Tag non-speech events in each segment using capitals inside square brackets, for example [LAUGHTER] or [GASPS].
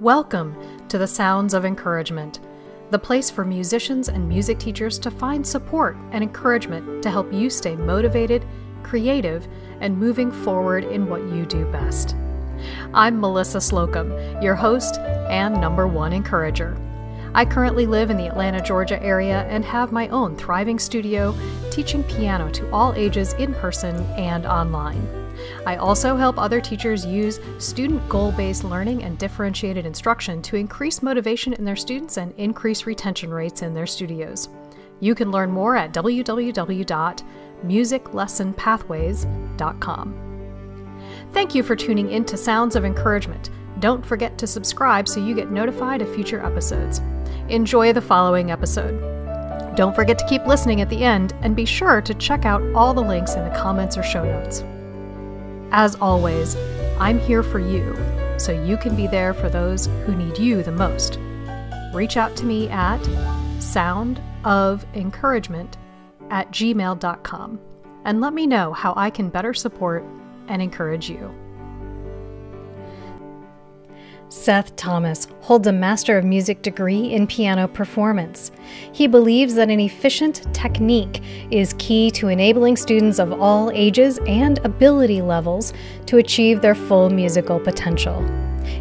Welcome to the Sounds of Encouragement, the place for musicians and music teachers to find support and encouragement to help you stay motivated, creative, and moving forward in what you do best. I'm Melissa Slocum, your host and number one encourager. I currently live in the Atlanta, Georgia area and have my own thriving studio teaching piano to all ages in person and online. I also help other teachers use student goal based learning and differentiated instruction to increase motivation in their students and increase retention rates in their studios. You can learn more at www.musiclessonpathways.com. Thank you for tuning in to Sounds of Encouragement. Don't forget to subscribe so you get notified of future episodes. Enjoy the following episode. Don't forget to keep listening at the end and be sure to check out all the links in the comments or show notes. As always, I'm here for you, so you can be there for those who need you the most. Reach out to me at soundofencouragement at gmail.com and let me know how I can better support and encourage you. Seth Thomas holds a Master of Music degree in piano performance. He believes that an efficient technique is key to enabling students of all ages and ability levels to achieve their full musical potential.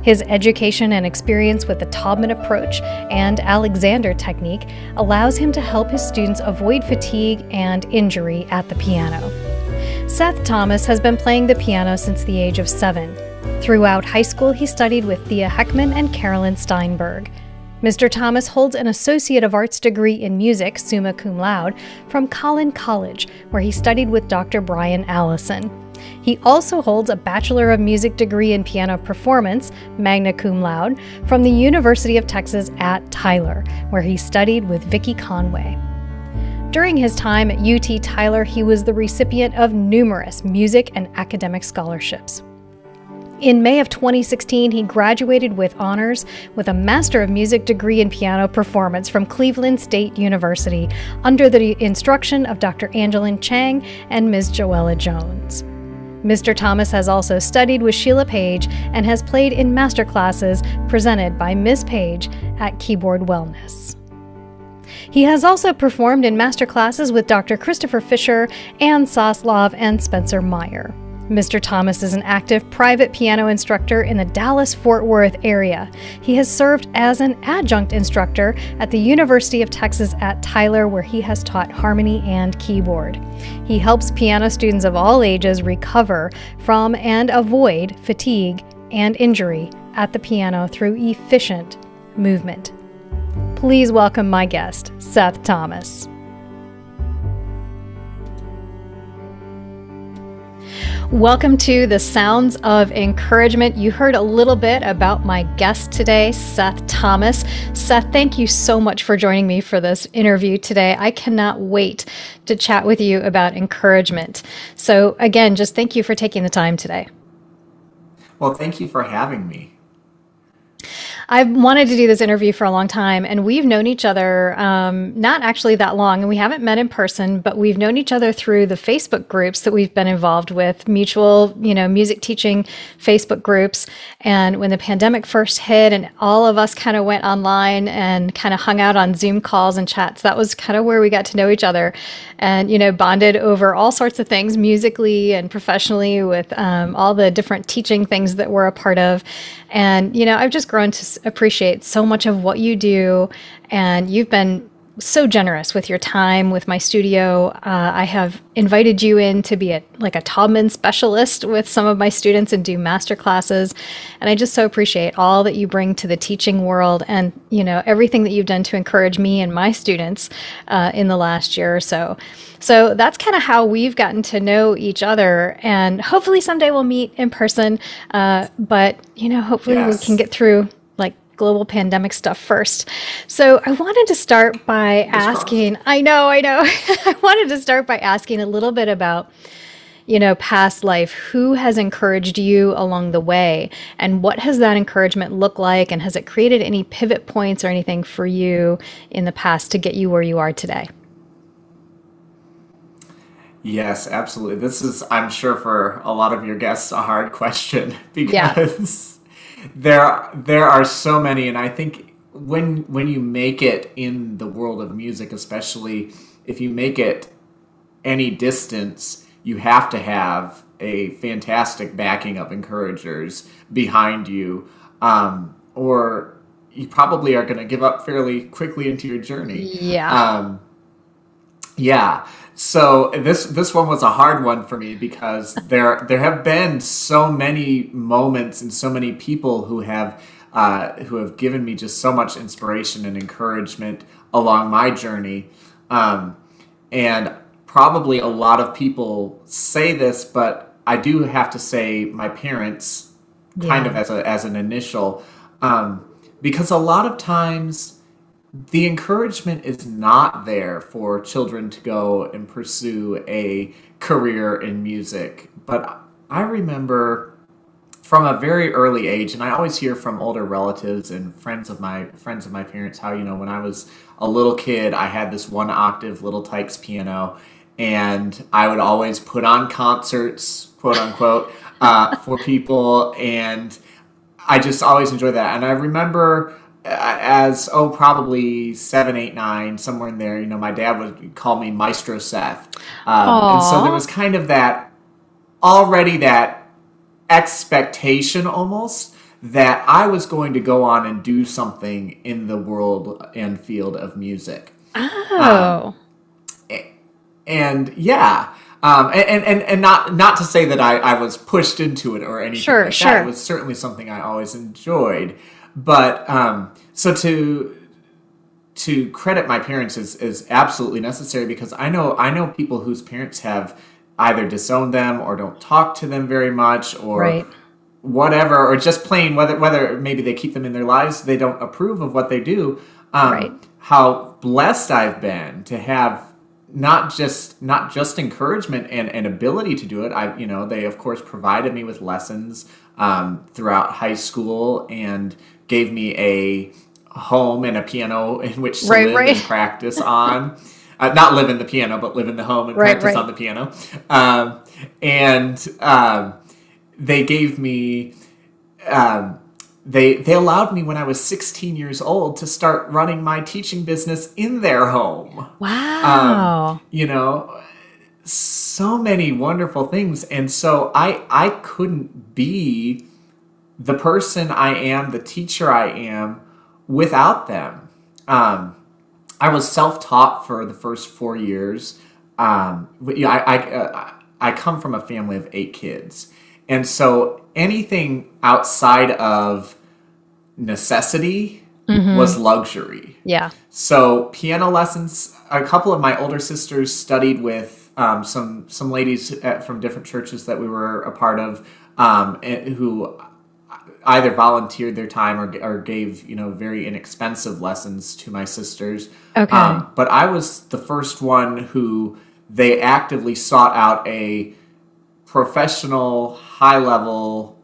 His education and experience with the Taubman approach and Alexander technique allows him to help his students avoid fatigue and injury at the piano. Seth Thomas has been playing the piano since the age of seven Throughout high school, he studied with Thea Hoekman and Carolyn Steinberg. Mr. Thomas holds an Associate of Arts degree in music, summa cum laude, from Collin College, where he studied with Dr. Brian Allison. He also holds a Bachelor of Music degree in piano performance, magna cum laude, from the University of Texas at Tyler, where he studied with Vicki Conway. During his time at UT Tyler, he was the recipient of numerous music and academic scholarships. In May of 2016, he graduated with honors with a Master of Music degree in piano performance from Cleveland State University under the instruction of Dr. Angelin Chang and Ms. Joela Jones. Mr. Thomas has also studied with Sheila Paige and has played in master classes presented by Ms. Paige at Keyboard Wellness. He has also performed in master classes with Dr. Christopher Fisher, Ann Saslav, and Spencer Myer. Mr. Thomas is an active private piano instructor in the Dallas Fort Worth area. He has served as an adjunct instructor at the University of Texas at Tyler, where he has taught harmony and keyboard. He helps piano students of all ages recover from and avoid fatigue and injury at the piano through efficient movement. Please welcome my guest, Seth Thomas. Welcome to the Sounds of Encouragement. You heard a little bit about my guest today, Seth Thomas. Seth, thank you so much for joining me for this interview today. I cannot wait to chat with you about encouragement. So, again, just thank you for taking the time today. Well, thank you for having me. I've wanted to do this interview for a long time, and we've known each other um, not actually that long, and we haven't met in person, but we've known each other through the Facebook groups that we've been involved with, mutual, you know, music teaching Facebook groups. And when the pandemic first hit, and all of us kind of went online and kind of hung out on Zoom calls and chats, that was kind of where we got to know each other, and you know, bonded over all sorts of things, musically and professionally, with um, all the different teaching things that we're a part of. And you know, I've just grown to appreciate so much of what you do, and you've been so generous with your time with my studio. Uh, I have invited you in to be a like a Taubman specialist with some of my students and do master classes, and I just so appreciate all that you bring to the teaching world, and you know everything that you've done to encourage me and my students uh, in the last year or so. So that's kind of how we've gotten to know each other, and hopefully someday we'll meet in person. Uh, but you know, hopefully yes. we can get through global pandemic stuff first. So I wanted to start by asking, I know, I know. [LAUGHS] I wanted to start by asking a little bit about you know, past life, who has encouraged you along the way? And what has that encouragement looked like? And has it created any pivot points or anything for you in the past to get you where you are today? Yes, absolutely. This is, I'm sure, for a lot of your guests, a hard question [LAUGHS] because. Yeah there there are so many, and I think when when you make it in the world of music, especially if you make it any distance, you have to have a fantastic backing of encouragers behind you, um, or you probably are going to give up fairly quickly into your journey. Yeah. Um, yeah. So this this one was a hard one for me because [LAUGHS] there there have been so many moments and so many people who have uh, who have given me just so much inspiration and encouragement along my journey, um, and probably a lot of people say this, but I do have to say my parents, kind Yeah. of as a as an initial, um, because a lot of times the encouragement is not there for children to go and pursue a career in music. But I remember from a very early age, and I always hear from older relatives and friends of my friends of my parents how you know when I was a little kid, I had this one octave Little Tikes piano, and I would always put on concerts, quote unquote, uh, for people, and I just always enjoy that. And I remember as oh probably seven, eight, nine, somewhere in there. You know, my dad would call me Maestro Seth, um, and so there was kind of that already that expectation almost that I was going to go on and do something in the world and field of music Oh. and yeah um, and, and and not not to say that I, I was pushed into it or anything Sure, like sure. that. It was certainly something I always enjoyed. But um, so to to credit my parents is, is absolutely necessary because I know I know people whose parents have either disowned them or don't talk to them very much or Right. whatever or just plain whether whether maybe they keep them in their lives they don't approve of what they do um, Right. how blessed i've been to have not just not just encouragement and, and ability to do it i you know they of course provided me with lessons um, throughout high school and gave me a home and a piano in which to Right, live right. and practice on [LAUGHS] uh, not live in the piano but live in the home and Right, practice on the piano um, and um, they gave me um, they they allowed me when I was 16 years old to start running my teaching business in their home. Wow. You know, so many wonderful things, and so I I couldn't be the person I am, the teacher I am, without them. Um, I was self-taught for the first four years. Um, I I, uh, I come from a family of eight kids, and so anything outside of necessity was luxury. yeah. So piano lessons. A couple of my older sisters studied with um, some some ladies at, from different churches that we were a part of, um, and who either volunteered their time or, or gave you know very inexpensive lessons to my sisters. Okay. Um, but I was the first one who they actively sought out a professional, high level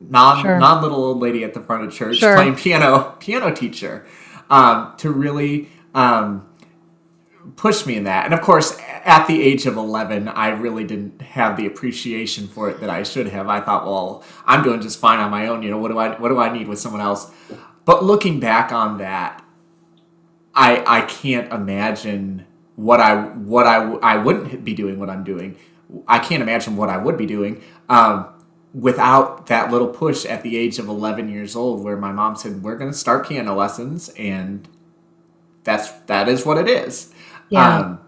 non Sure. non little old lady at the front of church Sure. playing piano piano teacher um, to really um, push me in that. And of course at the age of 11 i really didn't have the appreciation for it that i should have. I thought well i'm doing just fine on my own. You know what do i what do i need with someone else? But looking back on that i i can't imagine what i what i i wouldn't be doing what i'm doing. I can't imagine what i would be doing um, without that little push at the age of 11 years old where my mom said we're going to start piano lessons and that's that is what it is Yeah. um,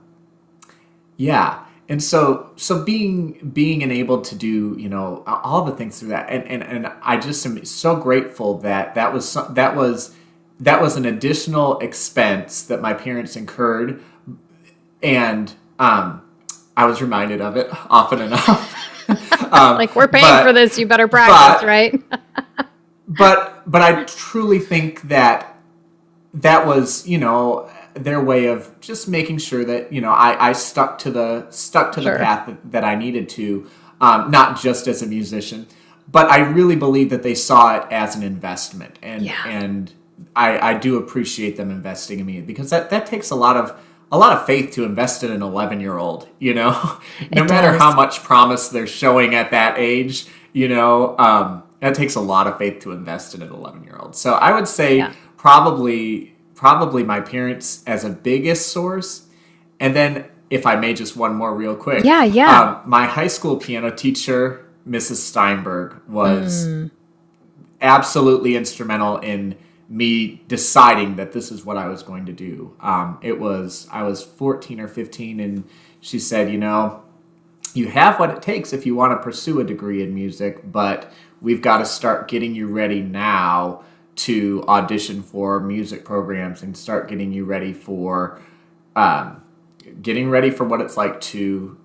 yeah. And so so being being enabled to do you know all the things through that. And and, and i just am so grateful that that was some, that was that was an additional expense that my parents incurred. And um i was reminded of it [LAUGHS] often enough. [LAUGHS] Um, like we're paying but- for this, you better practice, but- right? [LAUGHS] but but I truly think that that was you know their way of just making sure that you know I, I stuck to the stuck to Sure. the path that, that I needed to, um, not just as a musician, but I really believe that they saw it as an investment, and Yeah. and I, I do appreciate them investing in me because that that takes a lot of a lot of faith to invest in an 11 year old you know [LAUGHS] no matter how much promise they're showing at that age you know um, that takes a lot of faith to invest in an 11 year old. So I would say yeah. probably probably my parents as a biggest source, and then if I may, just one more real quick. Yeah, yeah. Um, my high school piano teacher, Mrs. Steinberg, was mm. absolutely instrumental in me deciding that this is what I was going to do. Um, it was I was 14 or 15, and she said, you know, you have what it takes if you want to pursue a degree in music, but we've got to start getting you ready now to audition for music programs and start getting you ready for um, getting ready for what it's like to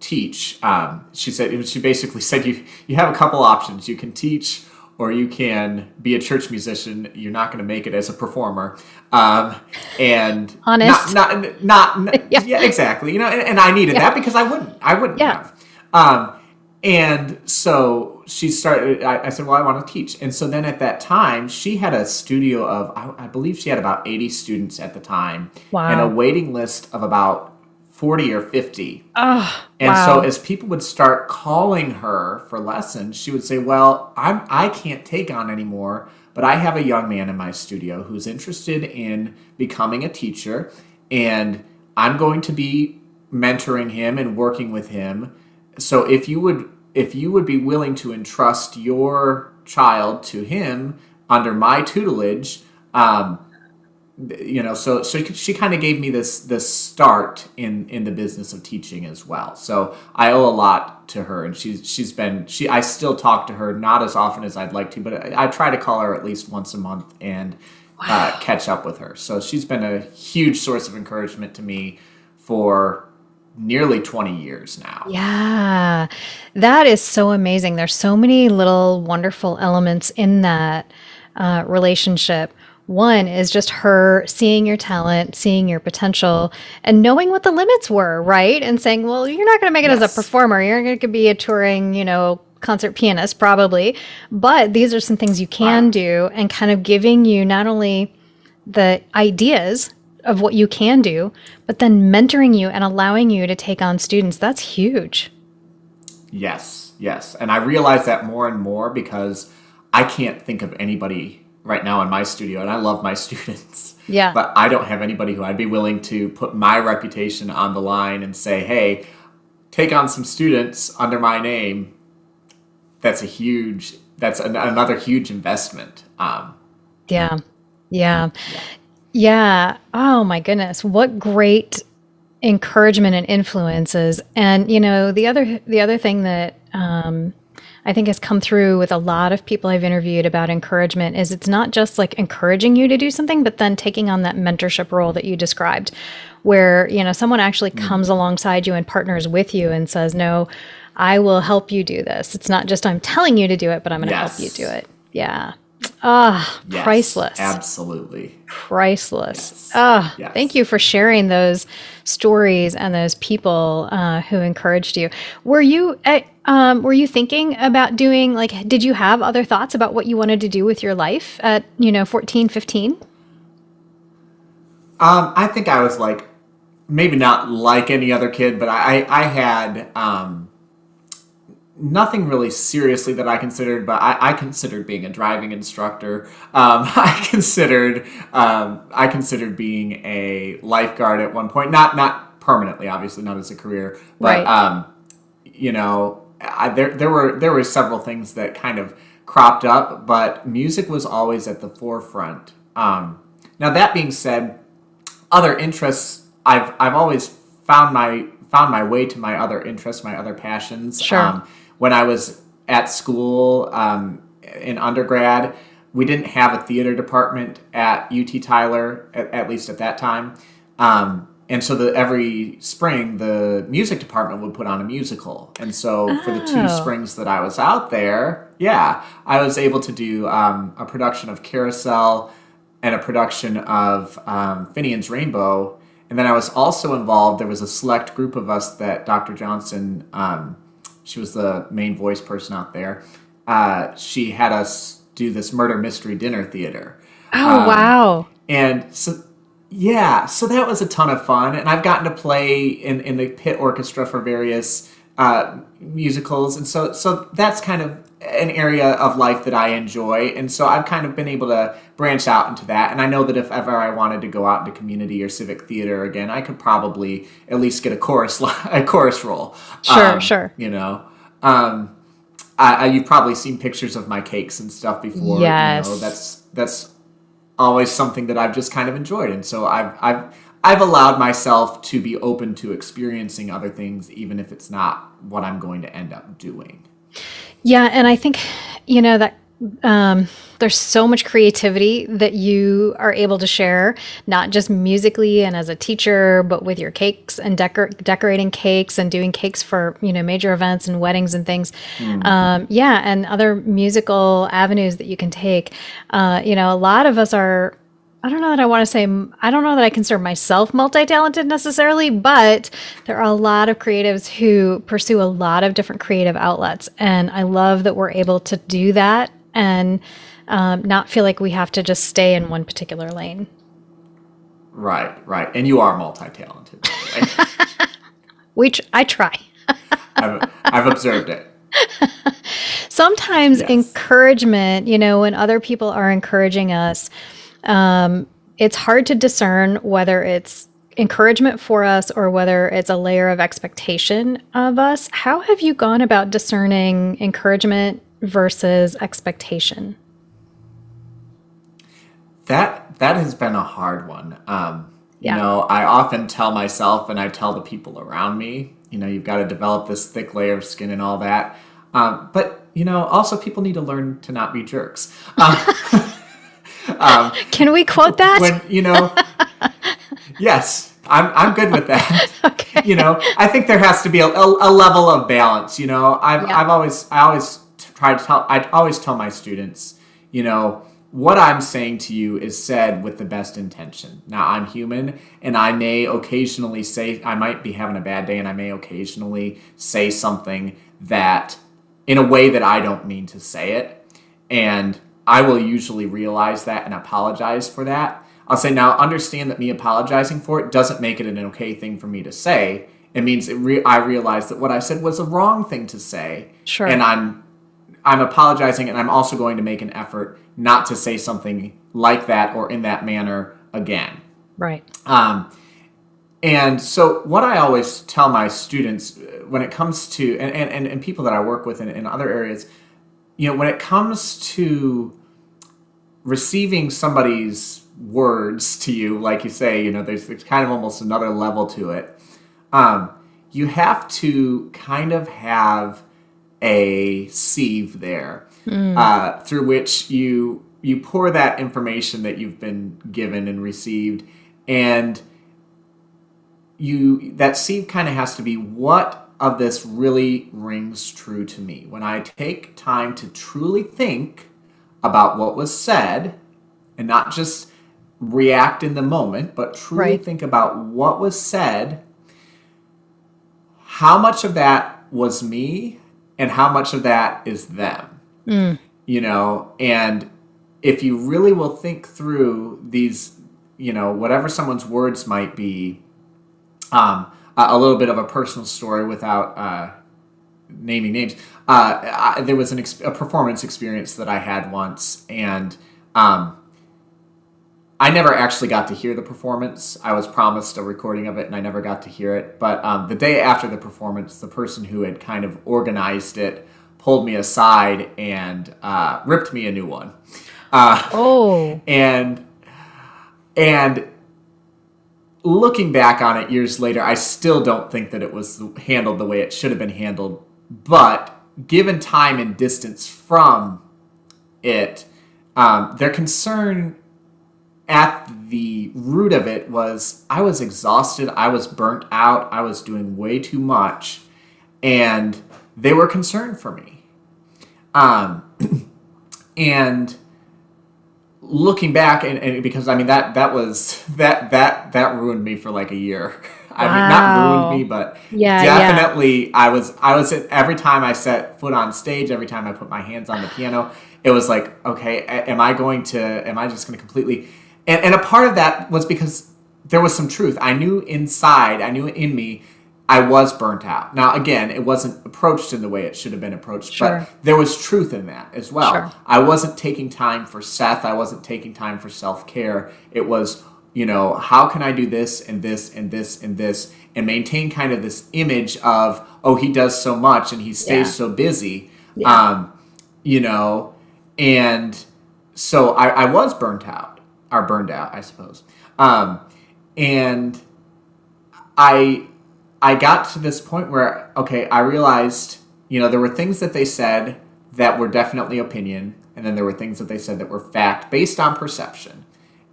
teach. Um, she said she basically [LAUGHS] said you you have a couple options. You can teach or you can be a church musician. You're not going to make it as a performer. Um, and honest, not not, not, [LAUGHS] yeah. yeah. exactly. You know, and, and I needed yeah. that because I wouldn't I wouldn't yeah. have. And so she started. I, I, said, "Well, I want to teach." And so then at that time, she had a studio of I, I believe she had about eighty students at the time, wow. and a waiting list of about 40 or 50. Oh, and wow. so as people would start calling her for lessons, she would say, "Well, I'm I can't take on anymore, but I have a young man in my studio who's interested in becoming a teacher and I'm going to be mentoring him and working with him. So if you would if you would be willing to entrust your child to him under my tutelage, um, you know so so she kind of gave me this this start in in the business of teaching as well so i owe a lot to her and she's she's been she i still talk to her not as often as i'd like to but i, I try to call her at least once a month and uh, wow. uh, catch up with her so she's been a huge source of encouragement to me for nearly 20 years now yeah that is so amazing there's so many little wonderful elements in that uh, relationship one is just her seeing your talent, seeing your potential, and knowing what the limits were, right? And saying, well, you're not going to make it yes. as a performer. You're going to be a touring, you know, concert pianist probably. But these are some things you can wow. do and kind of giving you not only the ideas of what you can do, but then mentoring you and allowing you to take on students. That's huge. Yes, yes. And I realize that more and more because I can't think of anybody right now in my studio, and I love my [LAUGHS] students. Yeah. But I don't have anybody who I'd be willing to put my reputation on the line and say, hey, take on some students under my name. That's a huge, that's an, another huge investment. Um, yeah. yeah. Yeah. Oh my goodness. What great encouragement and influences. And, you know, the other, the other thing that, um, I think has come through with a lot of people I've interviewed about encouragement is it's not just like encouraging you to do something, but then taking on that mentorship role that you described, where, you know, someone actually mm. comes alongside you and partners with you and says, no, I will help you do this. It's not just I'm telling you to do it, but I'm going to yes. help you do it. Yeah. Ah, yes, priceless. Absolutely. Priceless. Ah, yes. thank you for sharing those stories and those people uh, who encouraged you. Were you at, um, were you thinking about doing like did you have other thoughts about what you wanted to do with your life at, you know, 14, 15? Um, I think I was like maybe not like any other kid, but I I had um, nothing really seriously that I considered, but I, I considered being a driving instructor. Um, [LAUGHS] I considered um, I considered being a lifeguard at one point, not not permanently, obviously, not as a career, but right. um, you know, I, there there were there were several things that kind of cropped up, but music was always at the forefront. Um, now that being said, other interests I've I've always found my found my way to my other interests, my other passions. Sure. When I was at school um, in undergrad, we didn't have a theater department at UT Tyler, at, at least at that time. Um, and so the, every spring, the music department would put on a musical. And so oh. for the two springs that I was out there, yeah, I was able to do um, a production of Carousel and a production of um, Finian's Rainbow. And then I was also involved, there was a select group of us that Dr. Johnson um, she was the main voice person out there. Uh, she had us do this murder mystery dinner theater. Oh um, wow! And so yeah, so that was a ton of fun, and I've gotten to play in in the pit orchestra for various uh, musicals, and so so that's kind of an area of life that I enjoy, and so I've kind of been able to branch out into that. And I know that if ever I wanted to go out into community or civic theater again, I could probably at least get a chorus [LAUGHS] a chorus role. Sure, um, sure. You know, um, I, I, you've probably seen pictures of my cakes and stuff before. Yes, you know, that's that's always something that I've just kind of enjoyed, and so I've I've I've allowed myself to be open to experiencing other things, even if it's not what I'm going to end up doing. Yeah, and I think you know that um, there's so much creativity that you are able to share, not just musically and as a teacher, but with your cakes and decor- decorating cakes and doing cakes for you know major events and weddings and things. Mm-hmm. Um, yeah, and other musical avenues that you can take. Uh, you know, a lot of us are I don't know that I want to say, I don't know that I consider myself multi talented necessarily, but there are a lot of creatives who pursue a lot of different creative outlets. And I love that we're able to do that and um, not feel like we have to just stay in one particular lane. Right, right. And you are multi talented. Right? [LAUGHS] we tr- I try. [LAUGHS] I've, I've observed it. [LAUGHS] Sometimes yes. encouragement, you know, when other people are encouraging us, um, it's hard to discern whether it's encouragement for us or whether it's a layer of expectation of us. How have you gone about discerning encouragement versus expectation? That that has been a hard one. Um, yeah. You know, I often tell myself and I tell the people around me, you know, you've got to develop this thick layer of skin and all that. Um, but you know, also people need to learn to not be jerks. Um, [LAUGHS] Um, [LAUGHS] Can we quote that? When you know, [LAUGHS] yes, I'm I'm good with that. [LAUGHS] okay. You know, I think there has to be a, a, a level of balance. You know, I've yeah. I've always I always try to tell I always tell my students, you know, what I'm saying to you is said with the best intention. Now, I'm human and I may occasionally say, I might be having a bad day and I may occasionally say something that in a way that I don't mean to say it. And I will usually realize that and apologize for that. I'll say, now understand that me apologizing for it doesn't make it an okay thing for me to say. It means it re- I realize that what I said was a wrong thing to say. Sure. And I'm I'm apologizing and I'm also going to make an effort not to say something like that or in that manner again. Right. Um, and so what I always tell my students uh, when it comes to and, and, and people that I work with in, in other areas you know, when it comes to receiving somebody's words to you, like you say, you know, there's, there's kind of almost another level to it. Um, you have to kind of have a sieve there mm. uh, through which you you pour that information that you've been given and received, and you that sieve kind of has to be what of this really rings true to me. When I take time to truly think about what was said and not just react in the moment, but truly right. think about what was said, how much of that was me and how much of that is them. Mm. You know, and if you really will think through these, you know, whatever someone's words might be, um, a little bit of a personal story without uh, naming names. Uh, I, there was an a performance experience that I had once, and um, I never actually got to hear the performance. I was promised a recording of it, and I never got to hear it. But um, the day after the performance, the person who had kind of organized it pulled me aside and uh, ripped me a new one. Uh, oh, and and looking back on it years later, I still don't think that it was handled the way it should have been handled. But given time and distance from it, um, their concern at the root of it was I was exhausted, I was burnt out, I was doing way too much, and they were concerned for me. Um, [CLEARS THROAT] and looking back and, and, because I mean that that was [LAUGHS] that that that ruined me for like a year. [LAUGHS] I wow. mean not ruined me, but yeah, definitely yeah. I was I was every time I set foot on stage, every time I put my hands on the piano, it was like, okay, am I going to am I just going to completely and, and a part of that was because there was some truth. I knew inside, I knew in me I was burnt out. Now, again, it wasn't approached in the way it should have been approached, Sure. but there was truth in that as well. Sure. I wasn't taking time for Seth. I wasn't taking time for self care. It was, you know, how can I do this and this and this and this and maintain kind of this image of, oh, he does so much and he stays Yeah. so busy. Yeah. Um, you know, and so I, I was burnt out or burned out, I suppose. Um, and I I got to this point where okay, I realized, you know, there were things that they said that were definitely opinion, and then there were things that they said that were fact based on perception.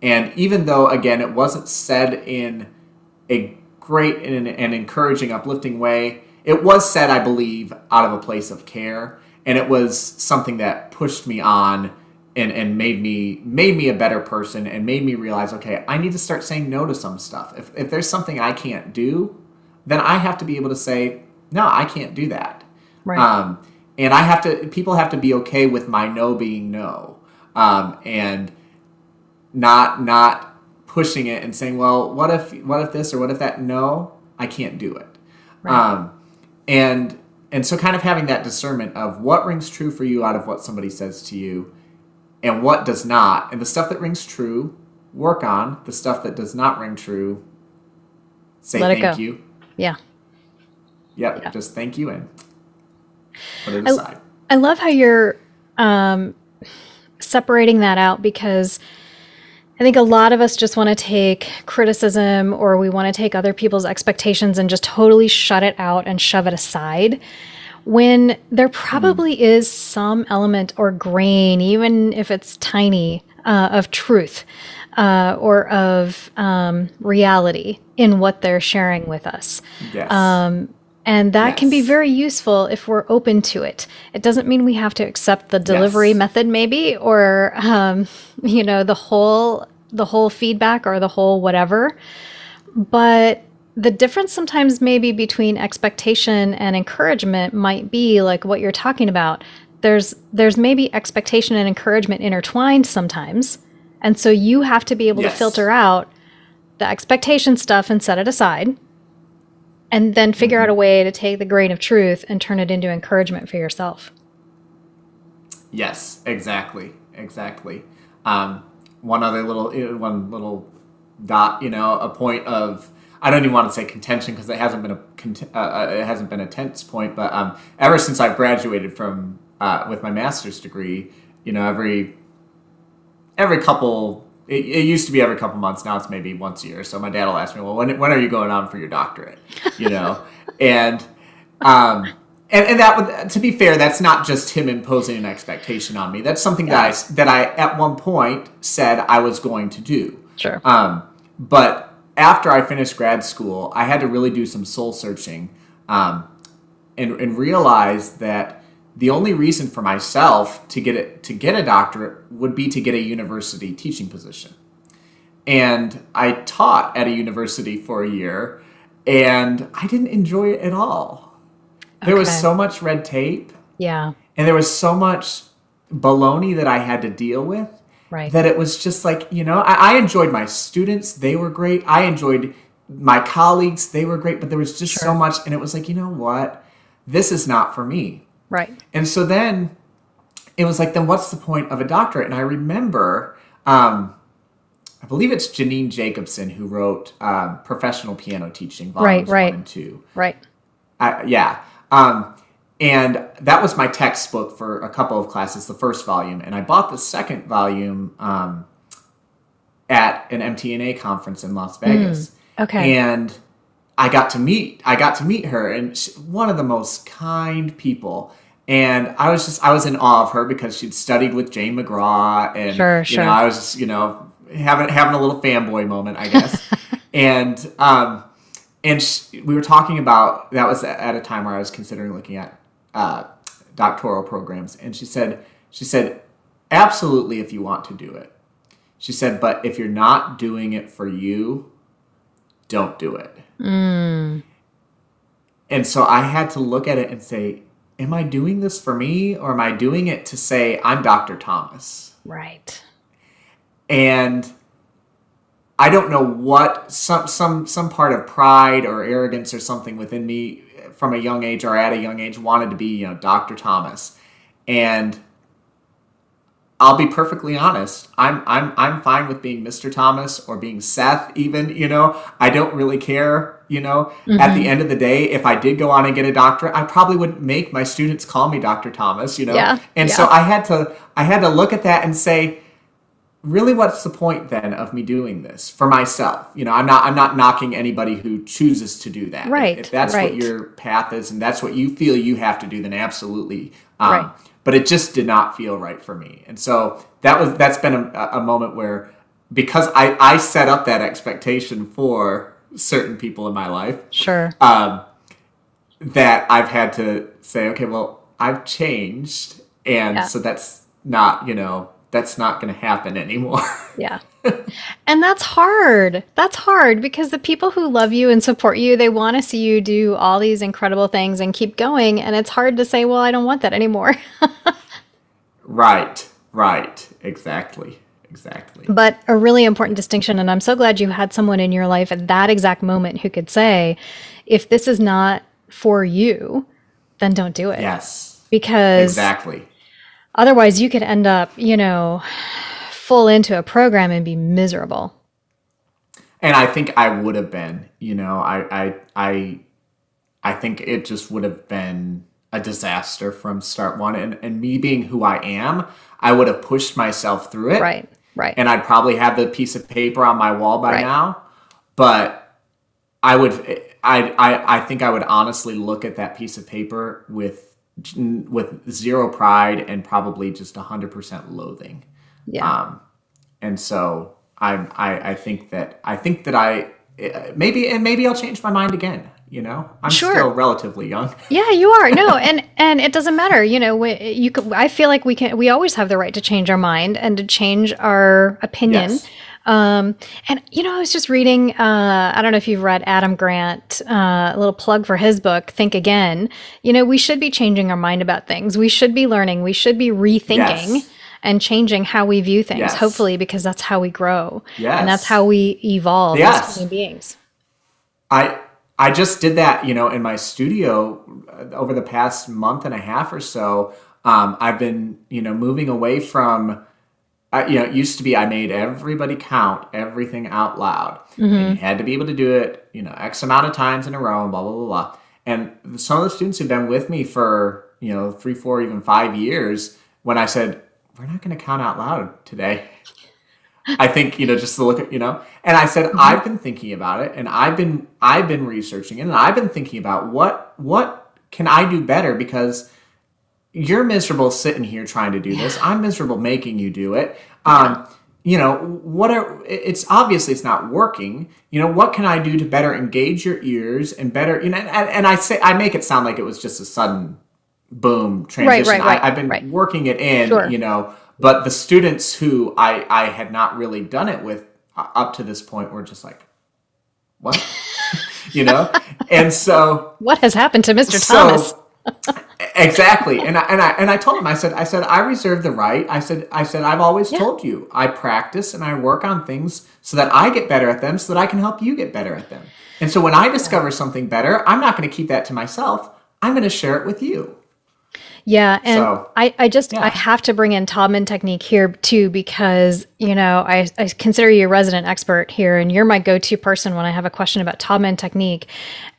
And even though again it wasn't said in a great and, and encouraging, uplifting way, it was said, I believe, out of a place of care, and it was something that pushed me on and, and made me made me a better person and made me realize, okay, I need to start saying no to some stuff. If if there's something I can't do, then I have to be able to say, no, I can't do that. Right. Um, and I have to, people have to be okay with my no being no, um, and not not pushing it and saying, well, what if what if this or what if that? No, I can't do it. Right. Um, and and so kind of having that discernment of what rings true for you out of what somebody says to you, and what does not, and the stuff that rings true, work on. The stuff that does not ring true, say Let thank go. you. yeah. Yep, Yeah. just thank you and put it I- aside. I love how you're um, separating that out because I think a lot of us just want to take criticism or we want to take other people's expectations and just totally shut it out and shove it aside. When there probably is some element or grain, even if it's tiny, uh, of truth uh, or of um, reality in what they're sharing with us. Yes. Um, and that can be very useful if we're open to it. It doesn't mean we have to accept the delivery Yes. method, maybe, or um, [LAUGHS] you know the whole the whole feedback or the whole whatever. But the difference sometimes maybe between expectation and encouragement might be like what you're talking about. There's there's maybe expectation and encouragement intertwined sometimes. And so you have to be able to filter out the expectation stuff and set it aside and then figure out a way to take the grain of truth and turn it into encouragement for yourself. Yes, exactly, exactly. Um, one other little, one little dot, you know, a point of I don't even want to say contention because it hasn't been a uh, uh, it hasn't been a tense point, but um, ever since I graduated from uh, with my master's degree, you know, every every couple. It, it used to be every couple months. Now it's maybe once a year. So my dad will ask me, "Well, when, when are you going on for your doctorate?" You know, [LAUGHS] and um, and, and that would, to be fair, that's not just him imposing an expectation on me. That's something that I that I at one point said I was going to do. Sure. Um, but after I finished grad school, I had to really do some soul searching um, and, and realize that the only reason for myself to get it to get a doctorate would be to get a university teaching position. And I taught at a university for a year, and I didn't enjoy it at all. There was so much red tape, yeah. and there was so much baloney that I had to deal with Right. that it was just like you know I, I enjoyed my students. They were great. I enjoyed my colleagues. They were great. But there was just so much and it was like you know what? This is not for me right. and so then it was like then what's the point of a doctorate and i remember um, i believe it's jeanine jacobson who wrote um, professional piano teaching volumes right. one and two Right. I, yeah. Um, and that was my textbook for a couple of classes, the first volume. And I bought the second volume um, at an MTNA conference in Las Vegas. Okay. And I got to meet I got to meet her, and she, one of the most kind people. And I was just I was in awe of her because she'd studied with Jane Magrath, and Sure, you sure. know I was just you know having having a little fanboy moment, I guess. [LAUGHS] and um, and sh we were talking about that was at a time where I was considering looking at uh, doctoral programs, and she said she said absolutely if you want to do it. She said, but if you're not doing it for you, don't do it. Mm, And so I had to look at it and say, am I doing this for me or am I doing it to say I'm Dr. Thomas? right. And I don't know what some some some part of pride or arrogance or something within me from a young age or at a young age wanted to be, you know, Dr. Thomas. And I'll be perfectly honest. I'm I'm I'm fine with being Mr. Thomas or being Seth even, you know. I don't really care, you know. Mm-hmm. At the mm-hmm. end of the day, if I did go on and get a doctorate, I probably would make my students call me Dr. Thomas, you know. Yeah. And yeah. so I had to I had to look at that and say, really what's the point then of me doing this for myself you know i'm not i'm not knocking anybody who chooses to do that right if, if that's right. what your path is and that's what you feel you have to do then absolutely um, right. But it just did not feel right for me and so that was that's been a, a moment where because i i set up that expectation for certain people in my life sure um, that i've had to say okay well i've changed and yeah. so that's not you know that's not going to happen anymore. [LAUGHS] yeah. And that's hard. That's hard because the people who love you and support you, they want to see you do all these incredible things and keep going. And it's hard to say, well, I don't want that anymore. [LAUGHS] right, right. Exactly. Exactly. But a really important distinction. And I'm so glad you had someone in your life at that exact moment who could say, if this is not for you, then don't do it. Yes. Because exactly Otherwise, you could end up, you know, full into a program and be miserable. And I think I would have been, you know, I I I I think it just would have been a disaster from start one. And and me being who I am, I would have pushed myself through it. Right. Right. And I'd probably have the piece of paper on my wall by right. now. But I would I, I I think I would honestly look at that piece of paper with with zero pride and probably just 100% loathing. Yeah. Um, and so I'm, I, I think that, I think that I, eh, maybe, and maybe I'll change my mind again. You know, I'm sure. still relatively young. [LAUGHS] yeah, you are. No, and and it doesn't matter. You know, you could, I feel like we can. We always have the right to change our mind and to change our opinion. Yes. Um, and you know, I was just reading. Uh, I don't know if you've read Adam Grant. Uh, a little plug for his book, Think Again. You know, we should be changing our mind about things. We should be learning. We should be rethinking. Yes. And changing how we view things, yes. hopefully, because that's how we grow, yes. and that's how we evolve as human beings. I I just did that, you know, in my studio uh, over the past month and a half or so. Um, I've been, you know, moving away from uh, you know, it used to be I made everybody count everything out loud. Mm-hmm. And you had to be able to do it, you know, X amount of times in a row and blah, blah, blah, blah. And some of the students who've been with me for, you know, three, four, even five years, when I said, we're not going to count out loud today. I think, you know, just to look at, you know, and I said, mm-hmm. I've been thinking about it and I've been, I've been researching it and I've been thinking about what, what can I do better? Because you're miserable sitting here trying to do yeah. this. I'm miserable making you do it. Um, you know, what are, it's obviously it's not working. You know, what can I do to better engage your ears and better, you know, and, and I say, I make it sound like it was just a sudden boom transition. Right, right, right, I, have been right. working it in, sure. you know, but the students who I, I had not really done it with uh, up to this point were just like, what? [LAUGHS] you know? And so. [LAUGHS] What has happened to Mr. So, Thomas? [LAUGHS] exactly and I, and I and I told him I said I said I reserve the right I said I said I've always yeah. told you I practice and I work on things so that I get better at them so that I can help you get better at them and so when I discover something better I'm not going to keep that to myself I'm going to share it with you yeah, and so, I, I just yeah. I have to bring in Taubman technique here too because you know I, I consider you a resident expert here, and you're my go-to person when I have a question about Taubman technique.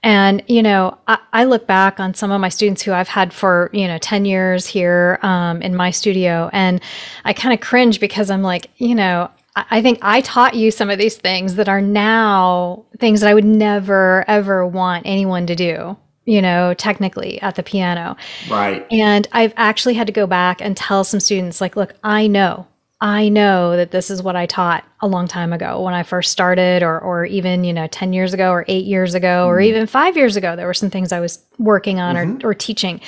And you know I, I look back on some of my students who I've had for you know ten years here um, in my studio, and I kind of cringe because I'm like you know I think I taught you some of these things that are now things that I would never ever want anyone to do you know, technically at the piano. Right. And I've actually had to go back and tell some students, like, look, I know, I know that this is what I taught a long time ago when I first started, or, or even, you know, 10 years ago, or eight years ago, mm-hmm. or even five years ago. There were some things I was working on mm-hmm. or, or teaching.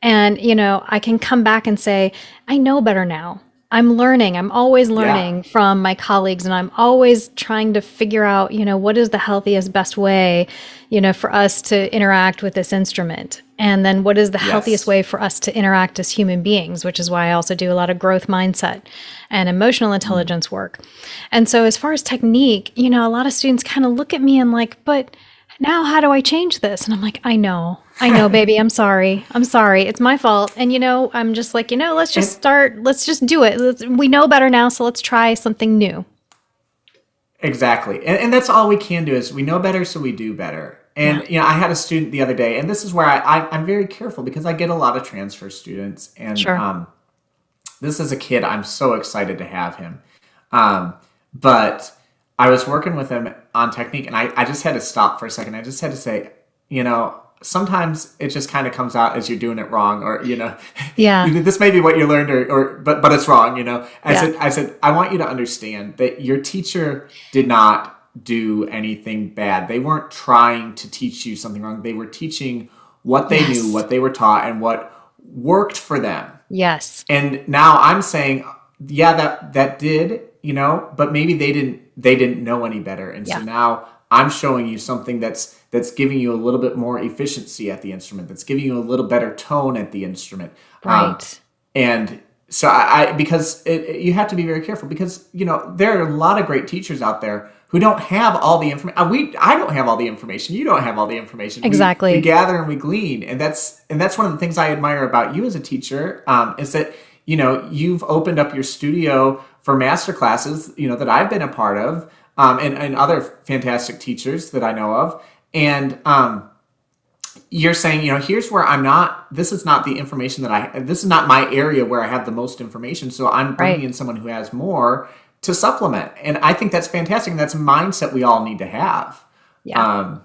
And, you know, I can come back and say, I know better now. I'm learning. I'm always learning yeah. from my colleagues and I'm always trying to figure out, you know, what is the healthiest best way, you know, for us to interact with this instrument. And then what is the Yes. healthiest way for us to interact as human beings, which is why I also do a lot of growth mindset and emotional mm. intelligence work. And so, as far as technique, you know, a lot of students kind of look at me and like, but now how do I change this? And I'm like, I know, I know, baby, I'm sorry. I'm sorry. It's my fault. And, you know, I'm just like, you know, let's just start, let's just do it. Let's, we know better now, so let's try something new. Exactly. And, and that's all we can do is we know better, so we do better. And you know, I had a student the other day, and this is where I, I'm very careful because I get a lot of transfer students, and Sure. um, this is a kid I'm so excited to have him. Um, but I was working with him on technique, and I, I just had to stop for a second. I just had to say, you know, sometimes it just kind of comes out as you're doing it wrong, or you know, [LAUGHS] Yeah. this may be what you learned, or, or but but it's wrong. You know, I Yeah. said I said I want you to understand that your teacher did not do anything bad. They weren't trying to teach you something wrong. They were teaching what they Yes. knew, what they were taught, and what worked for them. Yes. And now I'm saying, yeah, that that did, you know, but maybe they didn't they didn't know any better. And Yeah. so now I'm showing you something that's that's giving you a little bit more efficiency at the instrument, that's giving you a little better tone at the instrument. Um, Right. and so I, I because it, it- you have to be very careful because you know there are a lot of great teachers out there who don't have all the information. We I don't have all the information. You don't have all the information. We- Exactly. We, gather and we glean, and that's and that's one of the things I admire about you as a teacher um, is that you know you've opened up your studio for master classes. You know that I've been a part of, um, and and other fantastic teachers that I know of, and um, you're saying, you know, here's where I'm not, this is not the information that I, this is not my area where I have the most information. So I'm bringing Right. in someone who has more to supplement. And I think that's fantastic. And that's a mindset we all need to have. Yeah. Um,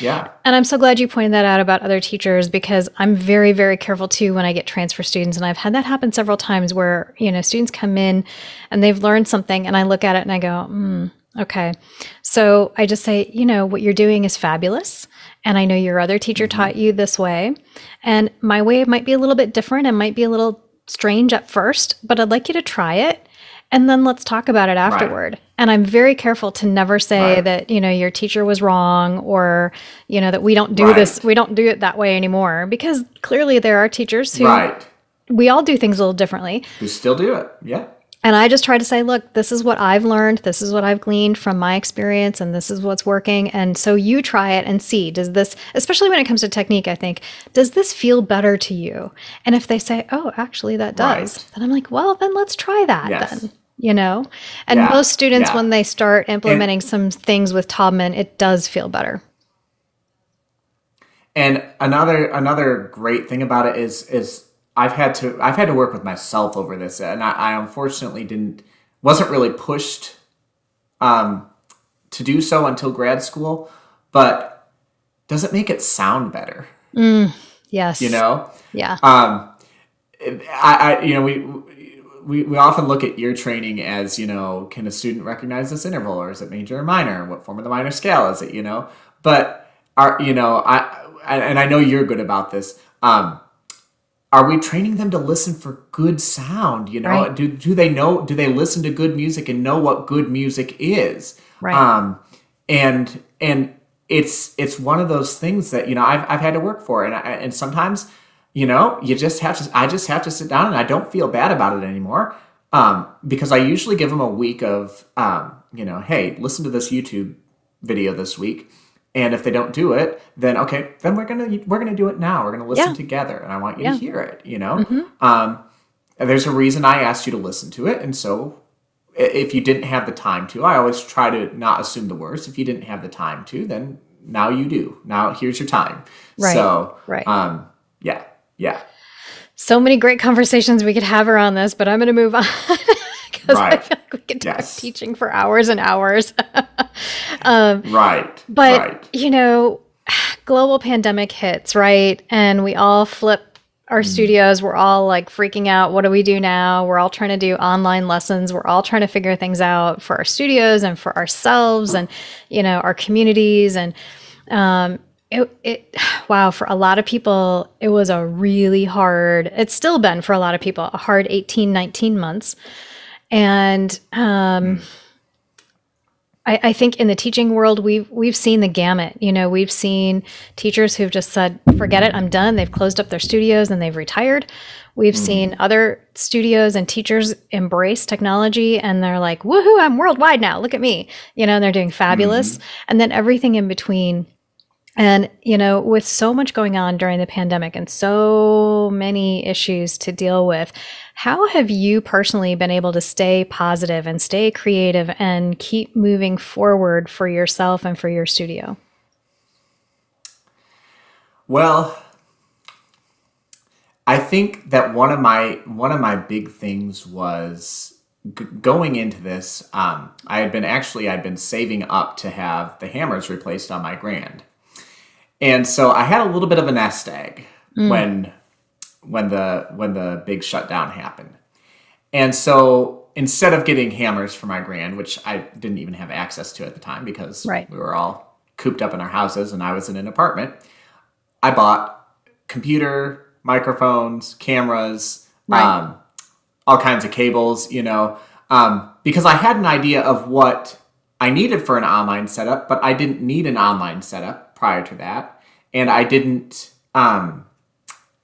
yeah. And I'm so glad you pointed that out about other teachers because I'm very, very careful too when I get transfer students. And I've had that happen several times where, you know, students come in and they've learned something and I look at it and I go, hmm, okay. So I just say, you know, what you're doing is fabulous. And I know your other teacher mm-hmm. taught you this way. And my way might be a little bit different and might be a little strange at first, but I'd like you to try it. And then let's talk about it afterward. And I'm very careful to never say Right. that, you know, your teacher was wrong or, you know, that we don't do Right. this, we don't do it that way anymore. Because clearly there are teachers who Right. we all do things a little differently. Who still do it. Yeah. And I just try to say, look, this is what I've learned. This is what I've gleaned from my experience, and this is what's working. And so you try it and see, does this, especially when it comes to technique, I think, does this feel better to you? And if they say, oh, actually, that does, Right. then I'm like, well, then let's try that Yes. then. You know? And Yeah, most students, yeah. when they start implementing some things with Taubman, it does feel better. And another another great thing about it is is I've had to I've had to work with myself over this, and I, I unfortunately didn't wasn't really pushed um, to do so until grad school. But does it make it sound better? Yes. You know, Yeah. um, I, I you know we. We, we often look at ear training as you know can a student recognize this interval or is it major or minor what form of the minor scale is it you know but are you know I and and I know you're good about this um are we training them to listen for good sound you know Right. do do they know do they listen to good music and know what good music is Right. um and and it's it's one of those things that you know I've I've had to work for and I, and sometimes you know you just have to I just have to sit down and I don't feel bad about it anymore um because I usually give them a week of um you know hey listen to this YouTube video this week and if they don't do it then okay then we're gonna we're gonna do it now we're gonna listen Yeah. together and I want you Yeah. to hear it you know um and there's a reason I asked you to listen to it and so if you didn't have the time to, I always try to not assume the worst. If you didn't have the time to, then now you do. Now here's your time. Right, So, right. um, yeah, yeah, so many great conversations we could have around this, but I'm going to move on [LAUGHS] because I Right. feel like we could talk Yes. teaching for hours and hours. [LAUGHS] um, right, but right, you know, global pandemic hits, right? And we all flip our studios. We're all like freaking out. What do we do now? We're all trying to do online lessons. We're all trying to figure things out for our studios and for ourselves and you know our communities and um, it, it [SIGHS] wow for a lot of people it was a really hard it's still been for a lot of people a hard 18 19 months and um I, I, think in the teaching world, we've we've seen the gamut. You know, we've seen teachers who've just said, "Forget it, I'm done." They've closed up their studios and they've retired. We've mm. seen other studios and teachers embrace technology and they're like, "Woohoo! I'm worldwide now. Look at me!" You know, and they're doing fabulous. Mm. And then everything in between. And, you know, with so much going on during the pandemic and so many issues to deal with, how have you personally been able to stay positive and stay creative and keep moving forward for yourself and for your studio? Well, I think that one of my one of my big things was going into this. Um, I had been actually I'd been saving up to have the hammers replaced on my Grand, and so I had a little bit of a nest egg mm. when when the when the big shutdown happened. And so instead of getting hammers for my grand, which I didn't even have access to at the time because right. we were all cooped up in our houses and I was in an apartment, I bought computer, microphones, cameras, right. um, all kinds of cables, you know, um, because I had an idea of what I needed for an online setup, but I didn't need an online setup prior to that, and I didn't. Um,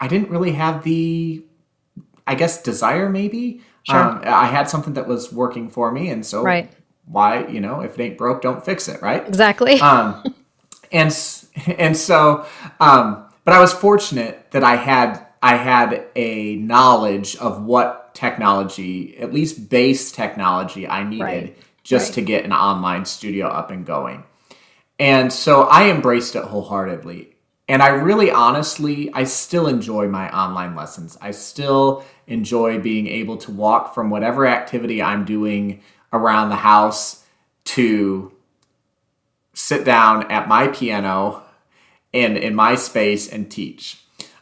I didn't really have the, I guess, desire maybe. Sure. Um, I had something that was working for me, and so right. why, you know, if it ain't broke, don't fix it, right? Exactly. [LAUGHS] um, and and so, um, but I was fortunate that I had I had a knowledge of what technology, at least base technology, I needed right. just right. to get an online studio up and going. And so I embraced it wholeheartedly. And I really honestly, I still enjoy my online lessons. I still enjoy being able to walk from whatever activity I'm doing around the house to sit down at my piano and in my space and teach.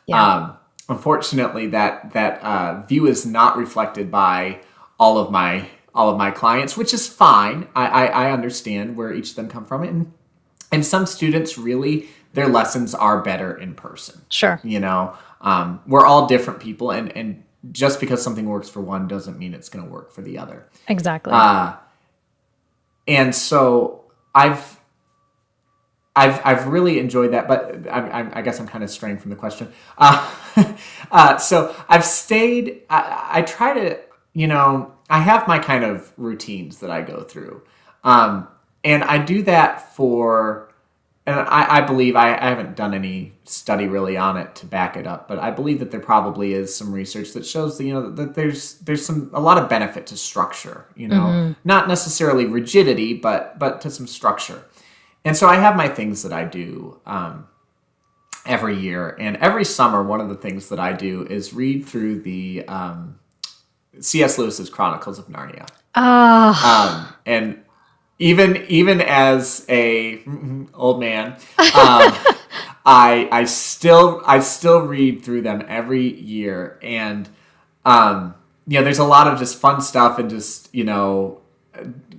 Yeah. Um, unfortunately, that that uh, view is not reflected by all of my all of my clients, which is fine. I, I, I understand where each of them come from, and and some students really their lessons are better in person. Sure. You know, um, we're all different people, and and just because something works for one doesn't mean it's going to work for the other. Exactly. Uh, and so I've. I've, I've really enjoyed that, but I, I, I guess I'm kind of straying from the question. Uh, [LAUGHS] uh, so I've stayed. I, I try to, you know, I have my kind of routines that I go through, um, and I do that for and I, I believe I, I, haven't done any study really on it to back it up, but I believe that there probably is some research that shows that you know that there's there's some a lot of benefit to structure. You know, mm-hmm. not necessarily rigidity, but but to some structure. And so I have my things that I do um, every year, and every summer one of the things that I do is read through the um, C.S. Lewis's Chronicles of Narnia. Ah. Um, and even even as a mm-hmm, old man, um, [LAUGHS] I I still I still read through them every year, and um, you know, there's a lot of just fun stuff and just you know,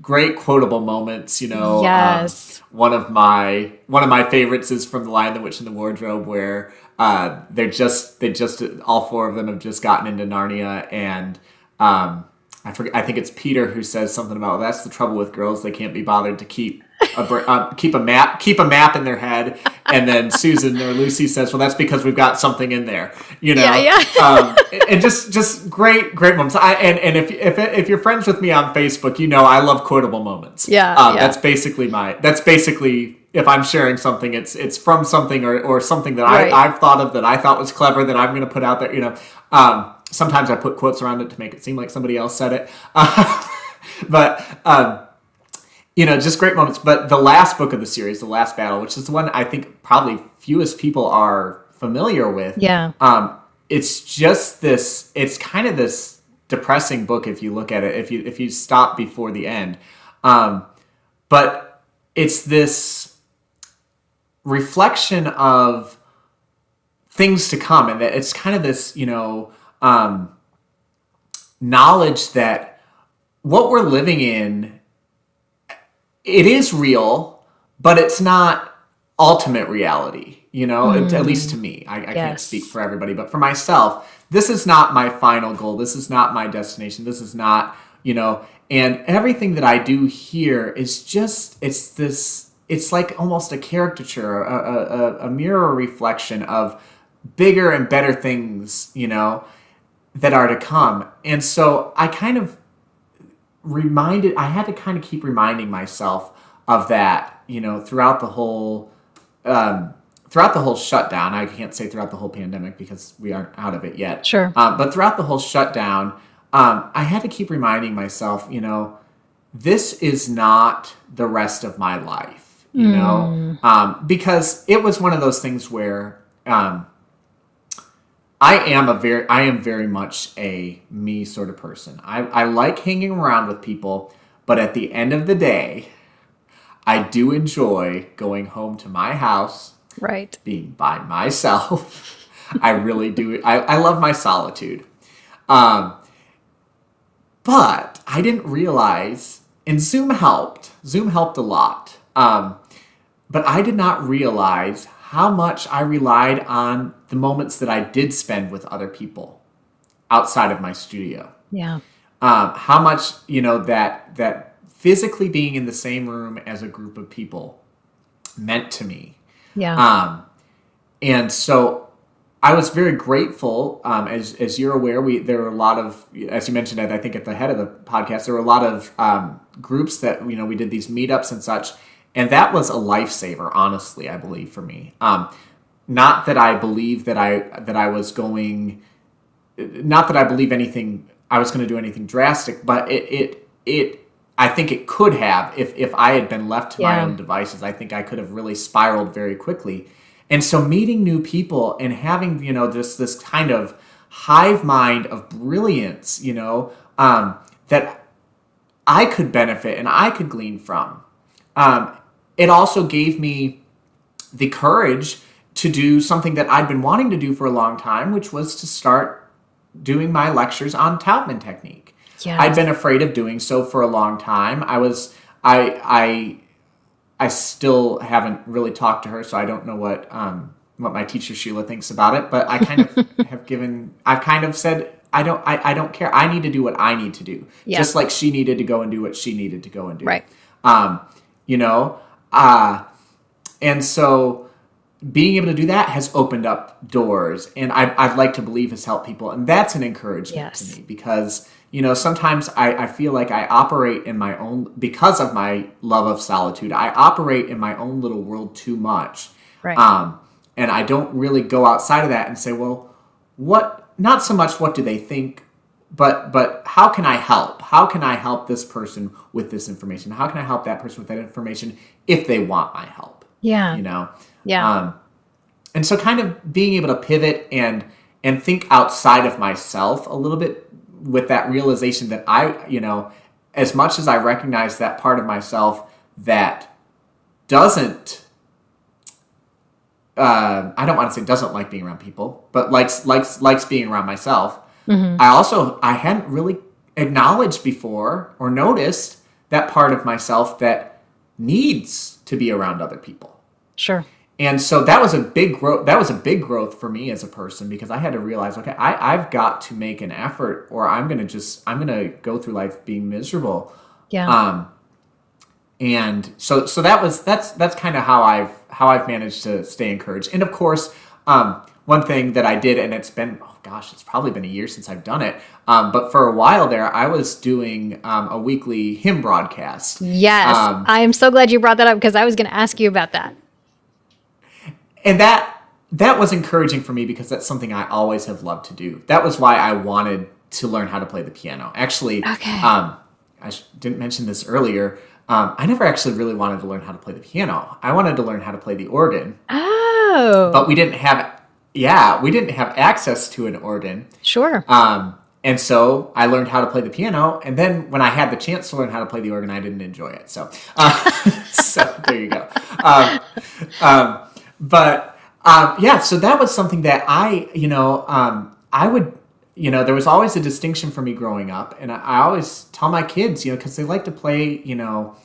great quotable moments. You know, um, yes. Um, one of my one of my favorites is from The Lion, the Witch, and the Wardrobe, where uh, they're just they just all four of them have just gotten into Narnia and. Um, I forget. I think it's Peter who says something about that's the trouble with girls; they can't be bothered to keep a uh, keep a map keep a map in their head. And then [LAUGHS] Susan or Lucy says, "Well, that's because we've got something in there." You know, yeah, yeah. [LAUGHS] um, and just just great great moments. I, and and if if if you're friends with me on Facebook, you know I love quotable moments. Yeah, um, yeah. that's basically my that's basically if I'm sharing something, it's it's from something or, or something that right. I, I've thought of that I thought was clever that I'm going to put out there. You know, um, sometimes I put quotes around it to make it seem like somebody else said it. Uh, [LAUGHS] but um, you know, just great moments. But the last book of the series, the last battle, which is the one I think probably fewest people are familiar with. Yeah. Um, it's just this. It's kind of this depressing book if you look at it. If you if you stop before the end, um, but it's this reflection of things to come and that it's kind of this you know um, knowledge that what we're living in it is real but it's not ultimate reality you know mm. at least to me i, I yes. can't speak for everybody but for myself this is not my final goal this is not my destination this is not you know and everything that I do here is just it's this it's like almost a caricature, a, a, a mirror reflection of bigger and better things, you know, that are to come. And so I kind of reminded, I had to kind of keep reminding myself of that, you know, throughout the whole, um, throughout the whole shutdown. I can't say throughout the whole pandemic because we aren't out of it yet. Sure. Um, but throughout the whole shutdown, um, I had to keep reminding myself, you know, this is not the rest of my life, you mm. know, um, because it was one of those things where um, I am a very, I am very much a me sort of person. I, I like hanging around with people, but at the end of the day, I do enjoy going home to my house, right? Being by myself. [LAUGHS] I really do. I, I love my solitude. Um, but I didn't realize, and Zoom helped. Zoom helped a lot. Um, but I did not realize how much I relied on the moments that I did spend with other people outside of my studio. Yeah. Um, how much you know that that physically being in the same room as a group of people meant to me. Yeah. Um, and so I was very grateful. Um, as as you're aware, we there were a lot of, as you mentioned, I think at the head of the podcast, there were a lot of um, groups that you know we did these meetups and such, and that was a lifesaver. Honestly, I believe for me. Um, not that I believe that I that I was going, not that I believe anything. I was going to do anything drastic, but it it it. I think it could have if if I had been left to yeah. my own devices. I think I could have really spiraled very quickly and so meeting new people and having, you know, this this kind of hive mind of brilliance, you know, um, that I could benefit and I could glean from. Um, it also gave me the courage to do something that I'd been wanting to do for a long time, which was to start doing my lectures on Taubman technique. Yes. I'd been afraid of doing so for a long time. I was I I I still haven't really talked to her, so I don't know what um, what my teacher Sheila thinks about it. But I kind of [LAUGHS] have given, I've kind of said, I don't, I, I don't care. I need to do what I need to do, yeah. just like she needed to go and do what she needed to go and do. Right. Um, you know, uh, and so being able to do that has opened up doors, and I, I'd like to believe has helped people, and that's an encouragement yes. to me because you know sometimes I, I feel like i operate in my own because of my love of solitude i operate in my own little world too much. Right. um, and i don't really go outside of that and say well what not so much what do they think but but how can i help? How can i help this person with this information? How can i help that person with that information if they want my help? Yeah. You know yeah um, and so kind of being able to pivot and and think outside of myself a little bit with that realization that I, you know, as much as I recognize that part of myself that doesn't, uh, I don't want to say doesn't like being around people, but likes likes likes being around myself. Mm-hmm. I also I hadn't really acknowledged before or noticed that part of myself that needs to be around other people. Sure and so that was a big growth that was a big growth for me as a person because i had to realize okay I, i've got to make an effort or i'm gonna just i'm gonna go through life being miserable. Yeah. Um and so so that was that's that's kind of how i've how i've managed to stay encouraged. And of course um one thing that i did and it's been oh gosh it's probably been a year since i've done it um, but for a while there i was doing um, a weekly hymn broadcast. Yes. Um, i am so glad you brought that up because i was going to ask you about that and that that was encouraging for me because that's something I always have loved to do. That was why I wanted to learn how to play the piano. Actually, okay. um, I didn't mention this earlier. Um, I never actually really wanted to learn how to play the piano. I wanted to learn how to play the organ. Oh. But we didn't have, yeah, we didn't have access to an organ. Sure. Um, and so I learned how to play the piano. And then when I had the chance to learn how to play the organ, I didn't enjoy it. So, uh, [LAUGHS] so there you go. Um, um but um, yeah, so that was something that I, you know, um, I would, you know, there was always a distinction for me growing up, and I, I always tell my kids, you know, because they like to play, you know,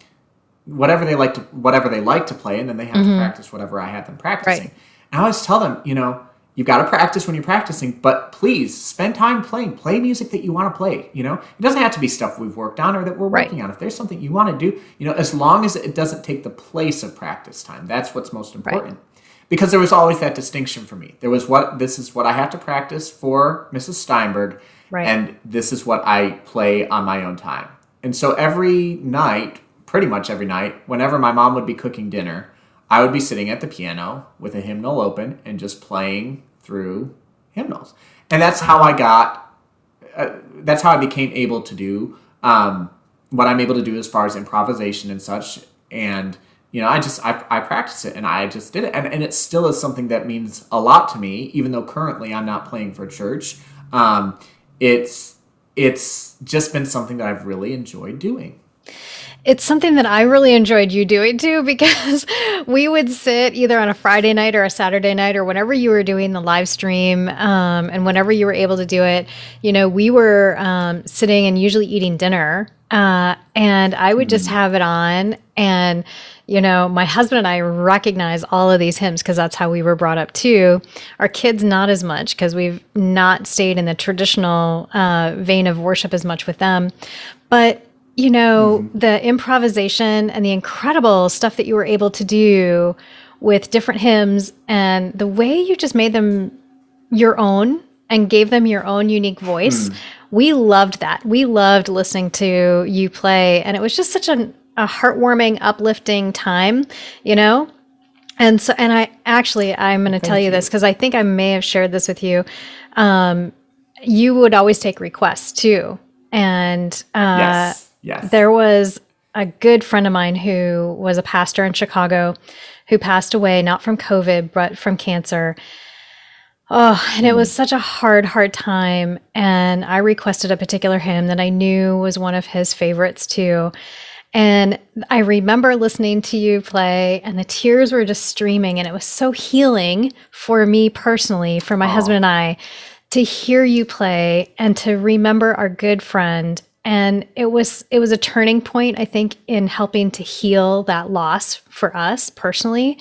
whatever they like to whatever they like to play, and then they have mm-hmm. to practice whatever I had them practicing. Right. And I always tell them, you know, you've got to practice when you're practicing, but please spend time playing. Play music that you want to play. You know, it doesn't have to be stuff we've worked on or that we're Right. working on. If there's something you want to do, you know, as long as it doesn't take the place of practice time, that's what's most important. Because there was always that distinction for me. There was what this is what I have to practice for Mrs. Steinberg, Right. and this is what I play on my own time. And so every night, pretty much every night, whenever my mom would be cooking dinner, I would be sitting at the piano with a hymnal open and just playing through hymnals. And that's how I got, uh, that's how I became able to do um, what I'm able to do as far as improvisation and such. And, you know, I just, I, I practice it and I just did it. And, and it still is something that means a lot to me, even though currently I'm not playing for church. Um, it's, it's just been something that I've really enjoyed doing. It's something that I really enjoyed you doing too [LAUGHS] because we would sit either on a Friday night or a Saturday night or whenever you were doing the live stream um, and whenever you were able to do it, you know, we were um, sitting and usually eating dinner. Uh, and I would just have it on. And, you know, my husband and I recognize all of these hymns because that's how we were brought up too. Our kids, not as much because we've not stayed in the traditional uh, vein of worship as much with them. But you know, the improvisation and the incredible stuff that you were able to do with different hymns and the way you just made them your own and gave them your own unique voice. We loved that. We loved listening to you play. And it was just such an, a heartwarming, uplifting time, you know? And so, and I actually, I'm going to tell you, you. this because I think I may have shared this with you. Um, you would always take requests too. And uh, Yes. Yes. there was a good friend of mine who was a pastor in Chicago who passed away, not from COVID, but from cancer. Oh, and it was such a hard, hard time. And I requested a particular hymn that I knew was one of his favorites too. And I remember listening to you play, and the tears were just streaming. And it was so healing for me personally, for my husband and I, to hear you play and to remember our good friend and it was it was a turning point i think in helping to heal that loss for us personally.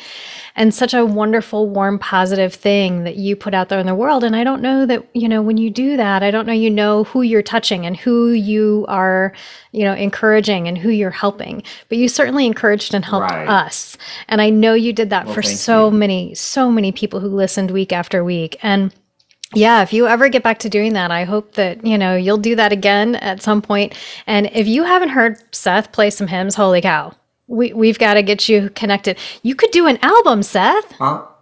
And such a wonderful warm positive thing that you put out there in the world. And i don't know that you know when you do that i don't know you know who you're touching and who you are you know encouraging and who you're helping. But you certainly encouraged and helped Right. us. And i know you did that Well, for so you. many so many people who listened week after week. And yeah, if you ever get back to doing that, I hope that, you know, you'll do that again at some point. And if you haven't heard Seth play some hymns, holy cow. We we've got to get you connected. You could do an album, Seth. Well,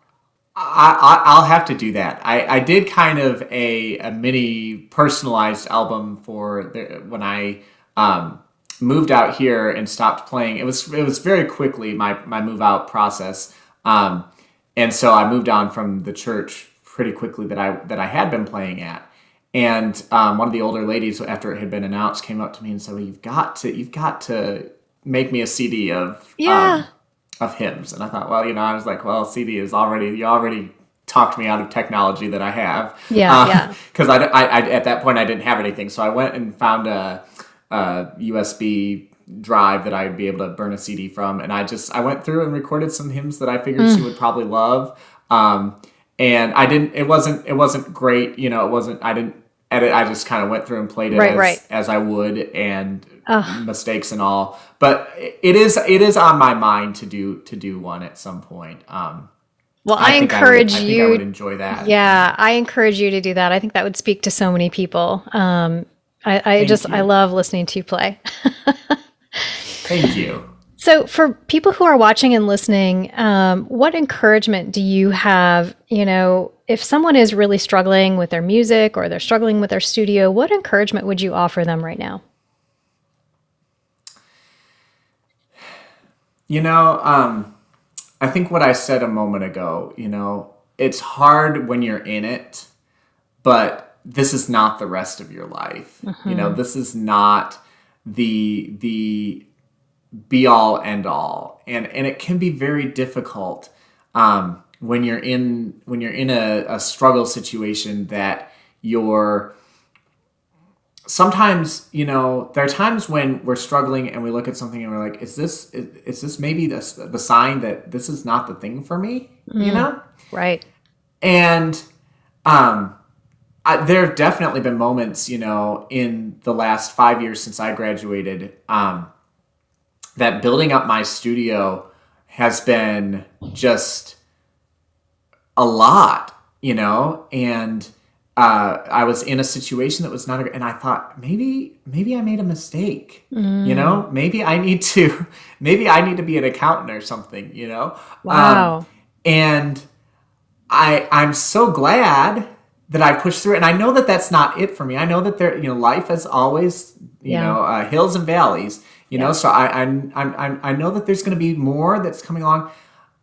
I, I, I'll have to do that. I, I did kind of a, a mini personalized album for the, when I um, moved out here and stopped playing. It was it was very quickly my, my move out process, um, and so I moved on from the church pretty quickly that I that I had been playing at. And um, one of the older ladies, after it had been announced, came up to me and said, "Well, you've got to you've got to make me a CD of Yeah. um, of hymns. And I thought, well, you know, I was like, well, CD is already, you already talked me out of technology that I have. Yeah, yeah. [LAUGHS] Because I, I, I, at that point, I didn't have anything. So I went and found a, a USB drive that I'd be able to burn a CD from. And I just, I went through and recorded some hymns that I figured Mm. she would probably love. Um, and I didn't, it wasn't, it wasn't great. You know, it wasn't, I didn't edit. I just kind of went through and played it Right, as, right. as I would and Ugh. mistakes and all. But it is, it is on my mind to do, to do one at some point. Um, Well, I, think encourage I would, I you. I would enjoy that. Yeah, I encourage you to do that. I think that would speak to so many people. Um, I, I just I love listening to you play. [LAUGHS] Thank you. So, for people who are watching and listening, um, what encouragement do you have? You know, if someone is really struggling with their music or they're struggling with their studio, what encouragement would you offer them right now? You know, um, I think what I said a moment ago, you know, it's hard when you're in it, but this is not the rest of your life. You know, this is not the the be all end all. And and it can be very difficult um, when you're in when you're in a, a struggle situation that you're sometimes you know there are times when we're struggling and we look at something and we're like is this is, is this maybe the, the sign that this is not the thing for me you know Right. and um, I, there have definitely been moments, you know, in the last five years since I graduated, um, that building up my studio has been just a lot, you know, and uh, I was in a situation that was not, a, and I thought maybe maybe I made a mistake. Mm. You know, maybe I need to [LAUGHS] maybe I need to be an accountant or something. You know, wow. Um, and I I'm so glad that I pushed through it, and I know that that's not it for me. I know that there, you know, life has always you yeah. know uh, hills and valleys. You yeah. know, so I I'm, I'm I know that there's going to be more that's coming along,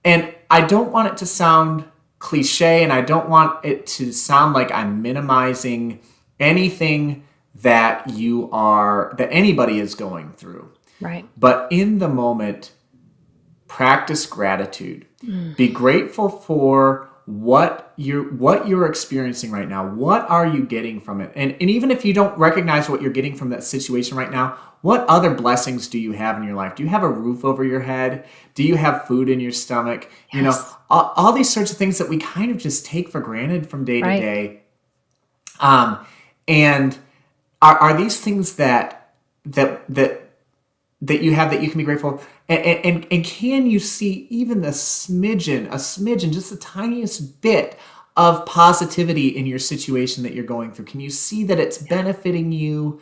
and I don't want it to sound cliche and I don't want it to sound like I'm minimizing anything that you are that anybody is going through. Right. But in the moment practice gratitude. Mm. Be grateful for what you're what you're experiencing right now. What are you getting from it? And and even if you don't recognize what you're getting from that situation right now, what other blessings do you have in your life? Do you have a roof over your head? Do you have food in your stomach? Yes. You know, all, all, these sorts of things that we kind of just take for granted from day right. to day. Um, and are, are these things that that that that you have that you can be grateful and, and and can you see even the smidgen a smidgen just the tiniest bit of positivity in your situation that you're going through can you see that it's benefiting you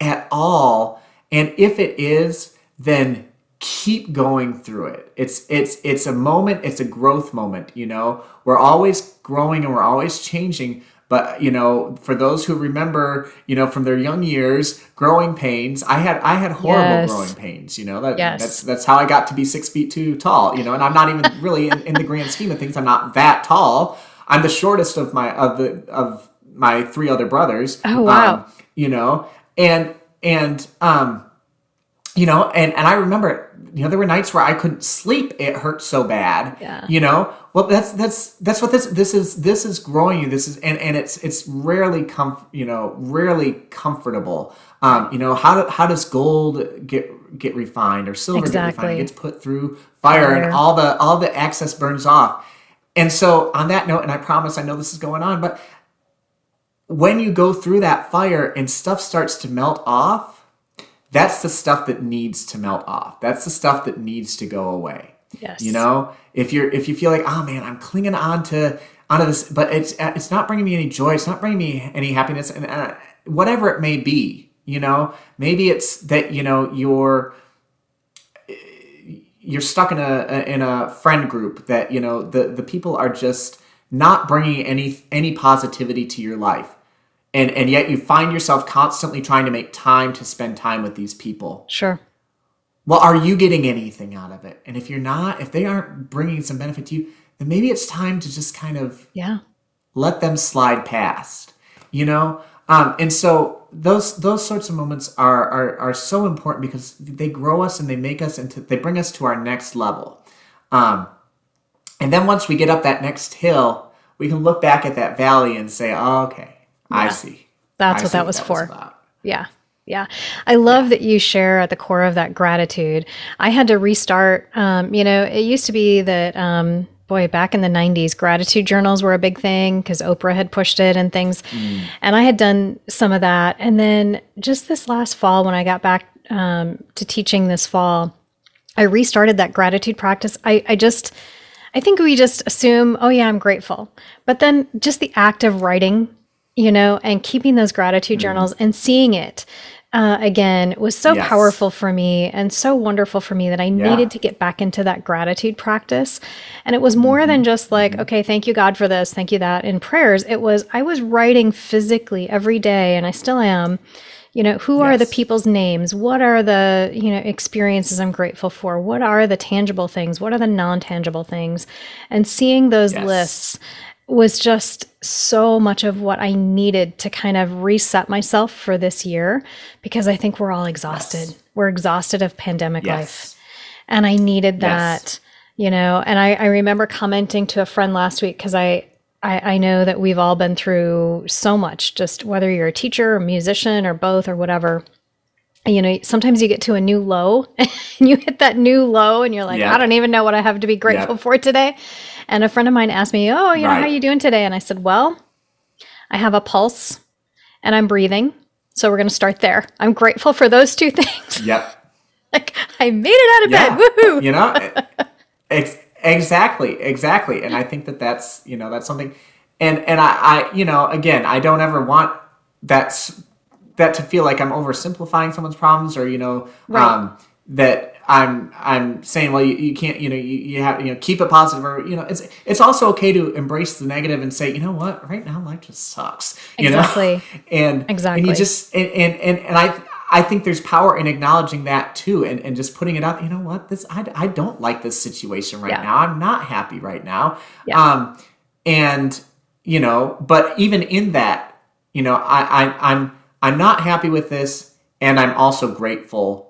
at all and if it is, then keep going through it. It's it's it's a moment, it's a growth moment, you know. We're always growing and we're always changing, but you know, for those who remember, you know, from their young years, growing pains. I had I had horrible yes. growing pains. You know, that, yes. that's that's how I got to be six feet two tall. You know, and I'm not even really in, in the grand scheme of things. I'm not that tall. I'm the shortest of my of the of my three other brothers. Oh wow! Um, you know, and and um you know and and i remember you know there were nights where i couldn't sleep. It hurt so bad yeah. you know? Well that's that's that's what this this is this is growing you. This is and and it's it's rarely com you know rarely comfortable. Um you know how do, how does gold get get refined or silver exactly. get refined? It gets put through fire, fire. and all the all the excess burns off. And so on that note and i promise i know this is going on but when you go through that fire and stuff starts to melt off, that's the stuff that needs to melt off. That's the stuff that needs to go away. Yes. You know, if you're if you feel like, oh man, I'm clinging on to onto this, but it's it's not bringing me any joy. It's not bringing me any happiness, and uh, whatever it may be. You know, maybe it's that you know you're you're stuck in a in a friend group that you know the the people are just not bringing any any positivity to your life and and yet you find yourself constantly trying to make time to spend time with these people. Sure. Well are you getting anything out of it? And if you're not if they aren't bringing some benefit to you then maybe it's time to just kind of yeah. let them slide past you know? Um, and so those those sorts of moments are, are are so important because they grow us and they make us into they bring us to our next level. Um, and then once we get up that next hill we can look back at that valley and say oh, okay yeah. I see. That's I what see that was that for. Was yeah. Yeah. I love yeah. that you share at the core of that gratitude. I had to restart. Um, you know, it used to be that, um, boy, back in the 90s, gratitude journals were a big thing because Oprah had pushed it and things. Mm. And I had done some of that. And then just this last fall, when I got back um, to teaching this fall, I restarted that gratitude practice. I, I just, I think we just assume, oh, yeah, I'm grateful. But then just the act of writing you know, and keeping those gratitude mm-hmm. journals and seeing it uh, again was so yes. powerful for me and so wonderful for me that I yeah. needed to get back into that gratitude practice. And it was more mm-hmm. than just like, mm-hmm. okay, thank you, God, for this, thank you, that in prayers. It was, I was writing physically every day, and I still am. You know, who yes. are the people's names? What are the, you know, experiences I'm grateful for? What are the tangible things? What are the non tangible things? And seeing those yes. lists was just so much of what I needed to kind of reset myself for this year because I think we're all exhausted. Yes. We're exhausted of pandemic yes. life. And I needed that, yes. you know. And I, I remember commenting to a friend last week because I, I, I know that we've all been through so much, just whether you're a teacher or musician or both or whatever you know, sometimes you get to a new low [LAUGHS] and you hit that new low and you're like, yeah. I don't even know what I have to be grateful yeah. for today. And a friend of mine asked me, "Oh, you know, right. how you doing today?" And I said, "Well, I have a pulse, and I'm breathing. So we're going to start there. I'm grateful for those two [LAUGHS] things. Yep. [LAUGHS] like I made it out of Yeah. bed. Woohoo! You know, [LAUGHS] ex- exactly, exactly. And I think that that's you know that's something, and and I, I you know again I don't ever want that's that to feel like I'm oversimplifying someone's problems or you know Right. um, that I'm I'm saying well you, you can't you know you, you have you know keep it positive or you know it's it's also okay to embrace the negative and say you know what right now life just sucks you Exactly. know [LAUGHS] and exactly, and you just and and and, and I I think there's power in acknowledging that too and, and just putting it out you know what this I, I don't like this situation right Yeah. now I'm not happy right now Yeah. um and you know but even in that you know I, I I'm I'm not happy with this and I'm also grateful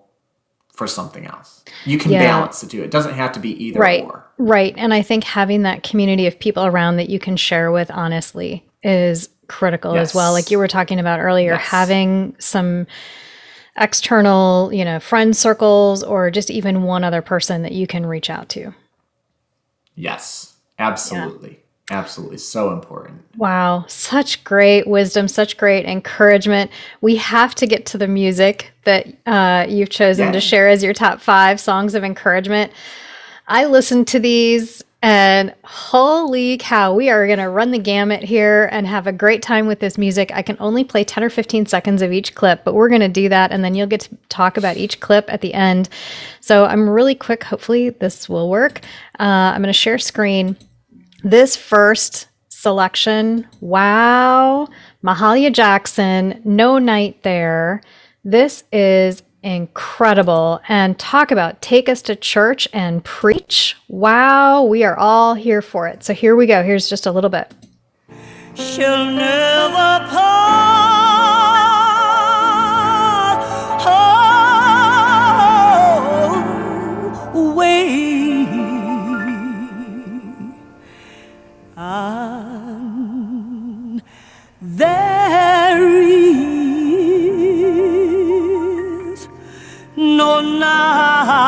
for something else. You can Yeah. balance the two. It doesn't have to be either right. or. Right. And i think having that community of people around that you can share with honestly is critical as well. Like you were talking about earlier Yes. having some external you know friend circles or just even one other person that you can reach out to. Yes. Absolutely absolutely so important wow such great wisdom such great encouragement we have to get to the music that uh, you've chosen Yeah. to share as your top five songs of encouragement I listened to these and holy cow, we are going to run the gamut here and have a great time with this music. I can only play 10 or 15 seconds of each clip, but we're going to do that and then you'll get to talk about each clip at the end. So I'm really quick. Hopefully, this will work. Uh, I'm going to share screen. This first selection, wow, Mahalia Jackson, No Night There. This is incredible. And talk about take us to church and preach. Wow, we are all here for it. So here we go. Here's just a little bit. She'll never part oh, away. No night.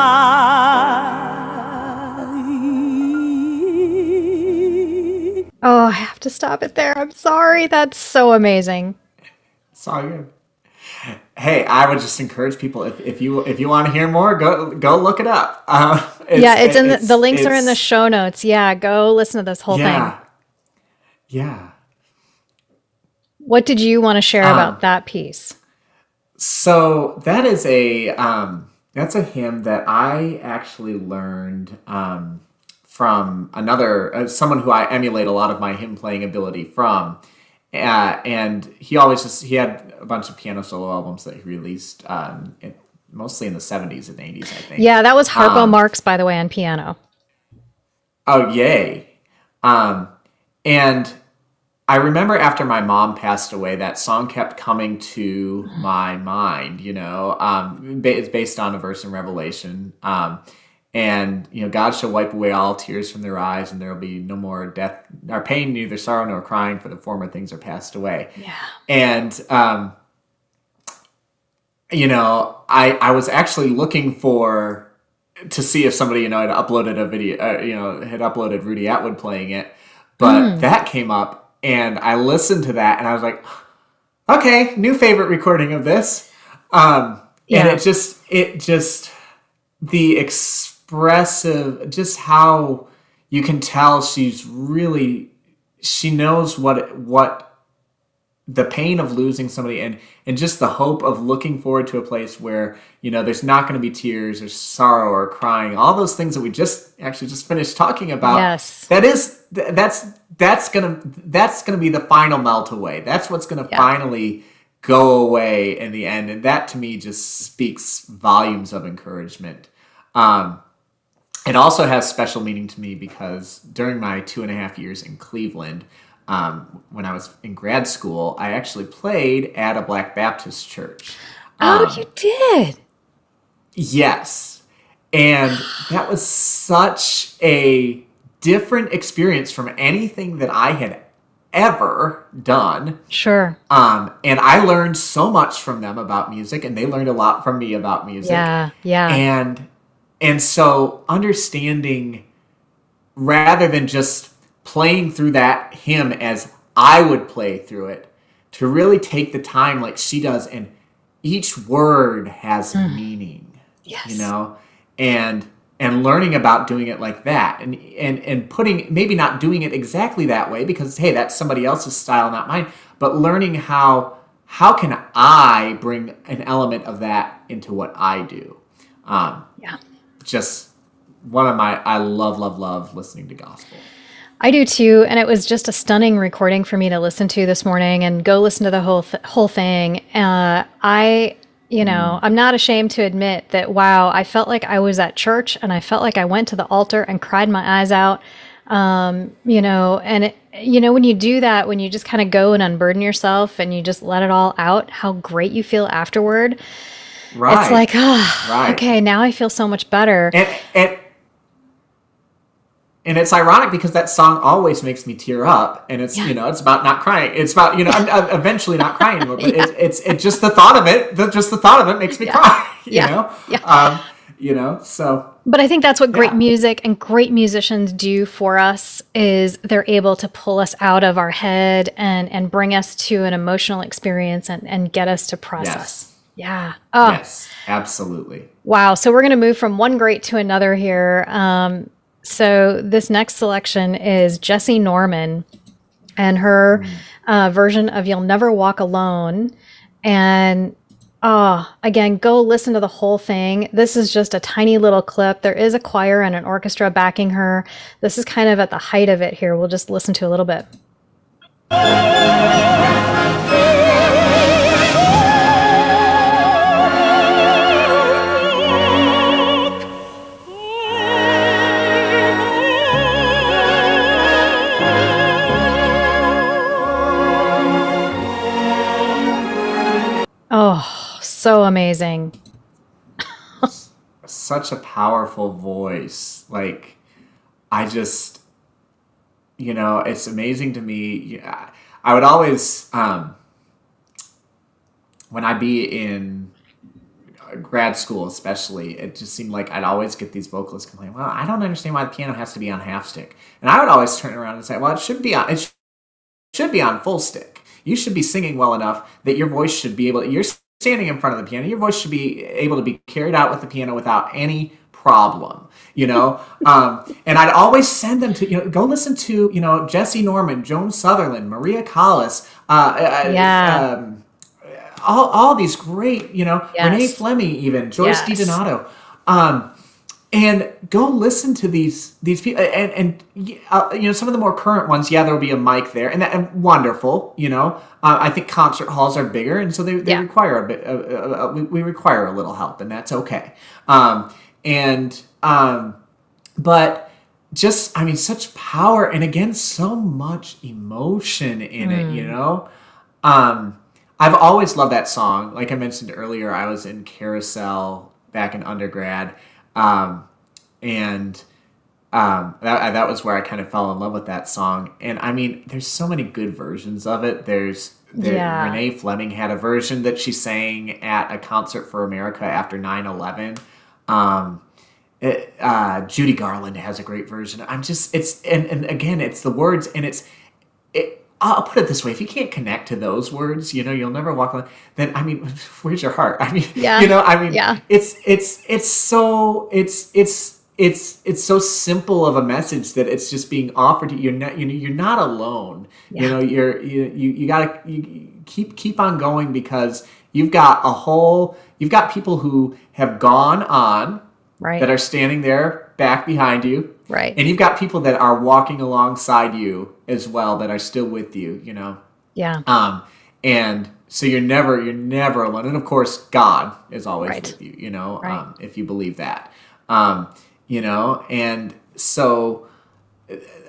Oh, I have to stop it there. I'm sorry. That's so amazing. It's all good. Hey, I would just encourage people if, if you if you want to hear more, go go look it up. [LAUGHS] Uh, yeah, it's in the, the links are in the show notes. Yeah, go listen to this whole yeah, thing. yeah. What did you want to share Um, about that piece? So that is a um, that's a hymn that I actually learned um, from another uh, someone who I emulate a lot of my hymn playing ability from. Uh, and he always just he had a bunch of piano solo albums that he released um, in, mostly in the 70s and 80s i think Yeah, that was Harpo um, Marx, by the way, on piano. Oh, yay. Um, and I remember after my mom passed away, that song kept coming to my mind, you know. Um, ba- it's based on a verse in Revelation. Um, and, you know, God shall wipe away all tears from their eyes, and there will be no more death, or pain, neither sorrow nor crying, for the former things are passed away. Yeah. And, um, you know, I, I was actually looking for to see if somebody you know had uploaded a video, uh, you know, had uploaded Rudy Atwood playing it, but that came up, and I listened to that, and I was like, okay, new favorite recording of this, um, and it just it just the expressive, just how you can tell she's really she knows what what the pain of losing somebody and and just the hope of looking forward to a place where you know there's not going to be tears or sorrow or crying all those things that we just actually just finished talking about Yes. that is that's that's gonna that's gonna be the final melt away that's what's gonna Yeah. finally go away in the end and that to me just speaks volumes of encouragement um, it also has special meaning to me because during my two and a half years in Cleveland, um, when I was in grad school, I actually played at a Black Baptist church. Oh, Um, you did. Yes. And that was such a different experience from anything that I had ever done. Sure. Um, and I learned so much from them about music, and they learned a lot from me about music Yeah. Yeah. and and so understanding rather than just playing through that hymn as I would play through it to really take the time like she does and each word has meaning. Yes. You know? And and learning about doing it like that and and and putting maybe not doing it exactly that way because hey, that's somebody else's style, not mine, but learning how how can I bring an element of that into what I do? Um, Yeah. just one of my I love love love listening to gospel. I do too, and it was just a stunning recording for me to listen to this morning and go listen to the whole th- whole thing. Uh, I, you know, I'm not ashamed to admit that. Wow, I felt like I was at church, and I felt like I went to the altar and cried my eyes out. Um, you know, and it, you know when you do that, when you just kind of go and unburden yourself and you just let it all out, how great you feel afterward. Right. It's like, ah, Right. okay, now I feel so much better. and and and it's ironic because that song always makes me tear up, and it's Yeah. you know it's about not crying. It's about you know I'm, I'm eventually not crying anymore, but [LAUGHS] it's it's it just the thought of it, the, just the thought of it makes me cry. [LAUGHS] You Yeah. know, Yeah. um, you know, so But I think that's what great Yeah. music and great musicians do for us is they're able to pull us out of our head and and bring us to an emotional experience and and get us to process. yes, Yeah. Oh, yes, absolutely. wow. So we're going to move from one great to another here. Um, so this next selection is Jessye Norman and her uh, version of "You'll Never Walk Alone," and oh, again, go listen to the whole thing. This is just a tiny little clip. There is a choir and an orchestra backing her. This is kind of at the height of it here. We'll just listen to a little bit. So amazing. [LAUGHS] Such a powerful voice. Like I just, you know, it's amazing to me. I would always, um, when I be in grad school, especially, it just seemed like I'd always get these vocalists complain, "Well, I don't understand why the piano has to be on half stick," and I would always turn around and say, "Well, it should be on. It should be on full stick. You should be singing well enough that your voice should be able. To you're standing in front of the piano. Your voice should be able to be carried out with the piano without any problem. You know, [LAUGHS] um, and I'd always send them to you know go listen to you know Jessye Norman, Joan Sutherland, Maria Callas. Uh, uh, Yeah. Um, all, all these great, you know, Yes. Renee Fleming, even Joyce Yes. DiDonato. Um, and go listen to these these people and and uh, you know some of the more current ones yeah there will be a mic there and that and wonderful you know uh, i think concert halls are bigger and so they, they Yeah. require a bit uh, uh, uh, we, we require a little help and that's okay um, and um, but just i mean such power and again so much emotion in it you know um, I've always loved that song. Like I mentioned earlier, I was in Carousel back in undergrad, um, and um, that that was where I kind of fell in love with that song. And I mean, there's so many good versions of it. There's there, Yeah. Renee Fleming had a version that she sang at a concert for America after 9/11. Um, it, uh, Judy Garland has a great version. I'm just it's and, and again it's the words and it's it, I'll put it this way: if you can't connect to those words, you know, you'll never walk alone. Then I mean, [LAUGHS] where's your heart? [LAUGHS] I mean, Yeah. you know, I mean, Yeah. it's it's it's so it's it's it's it's so simple of a message that it's just being offered to you. You're not you know you're not alone. You know, you're you you, you gotta you keep keep on going because you've got a whole you've got people who have gone on Right. that are standing there back behind you right. and you've got people that are walking alongside you as well that are still with you you know yeah. um and so you're never you're never alone and of course god is always Right. with you you know Right. um, if you believe that um you know and so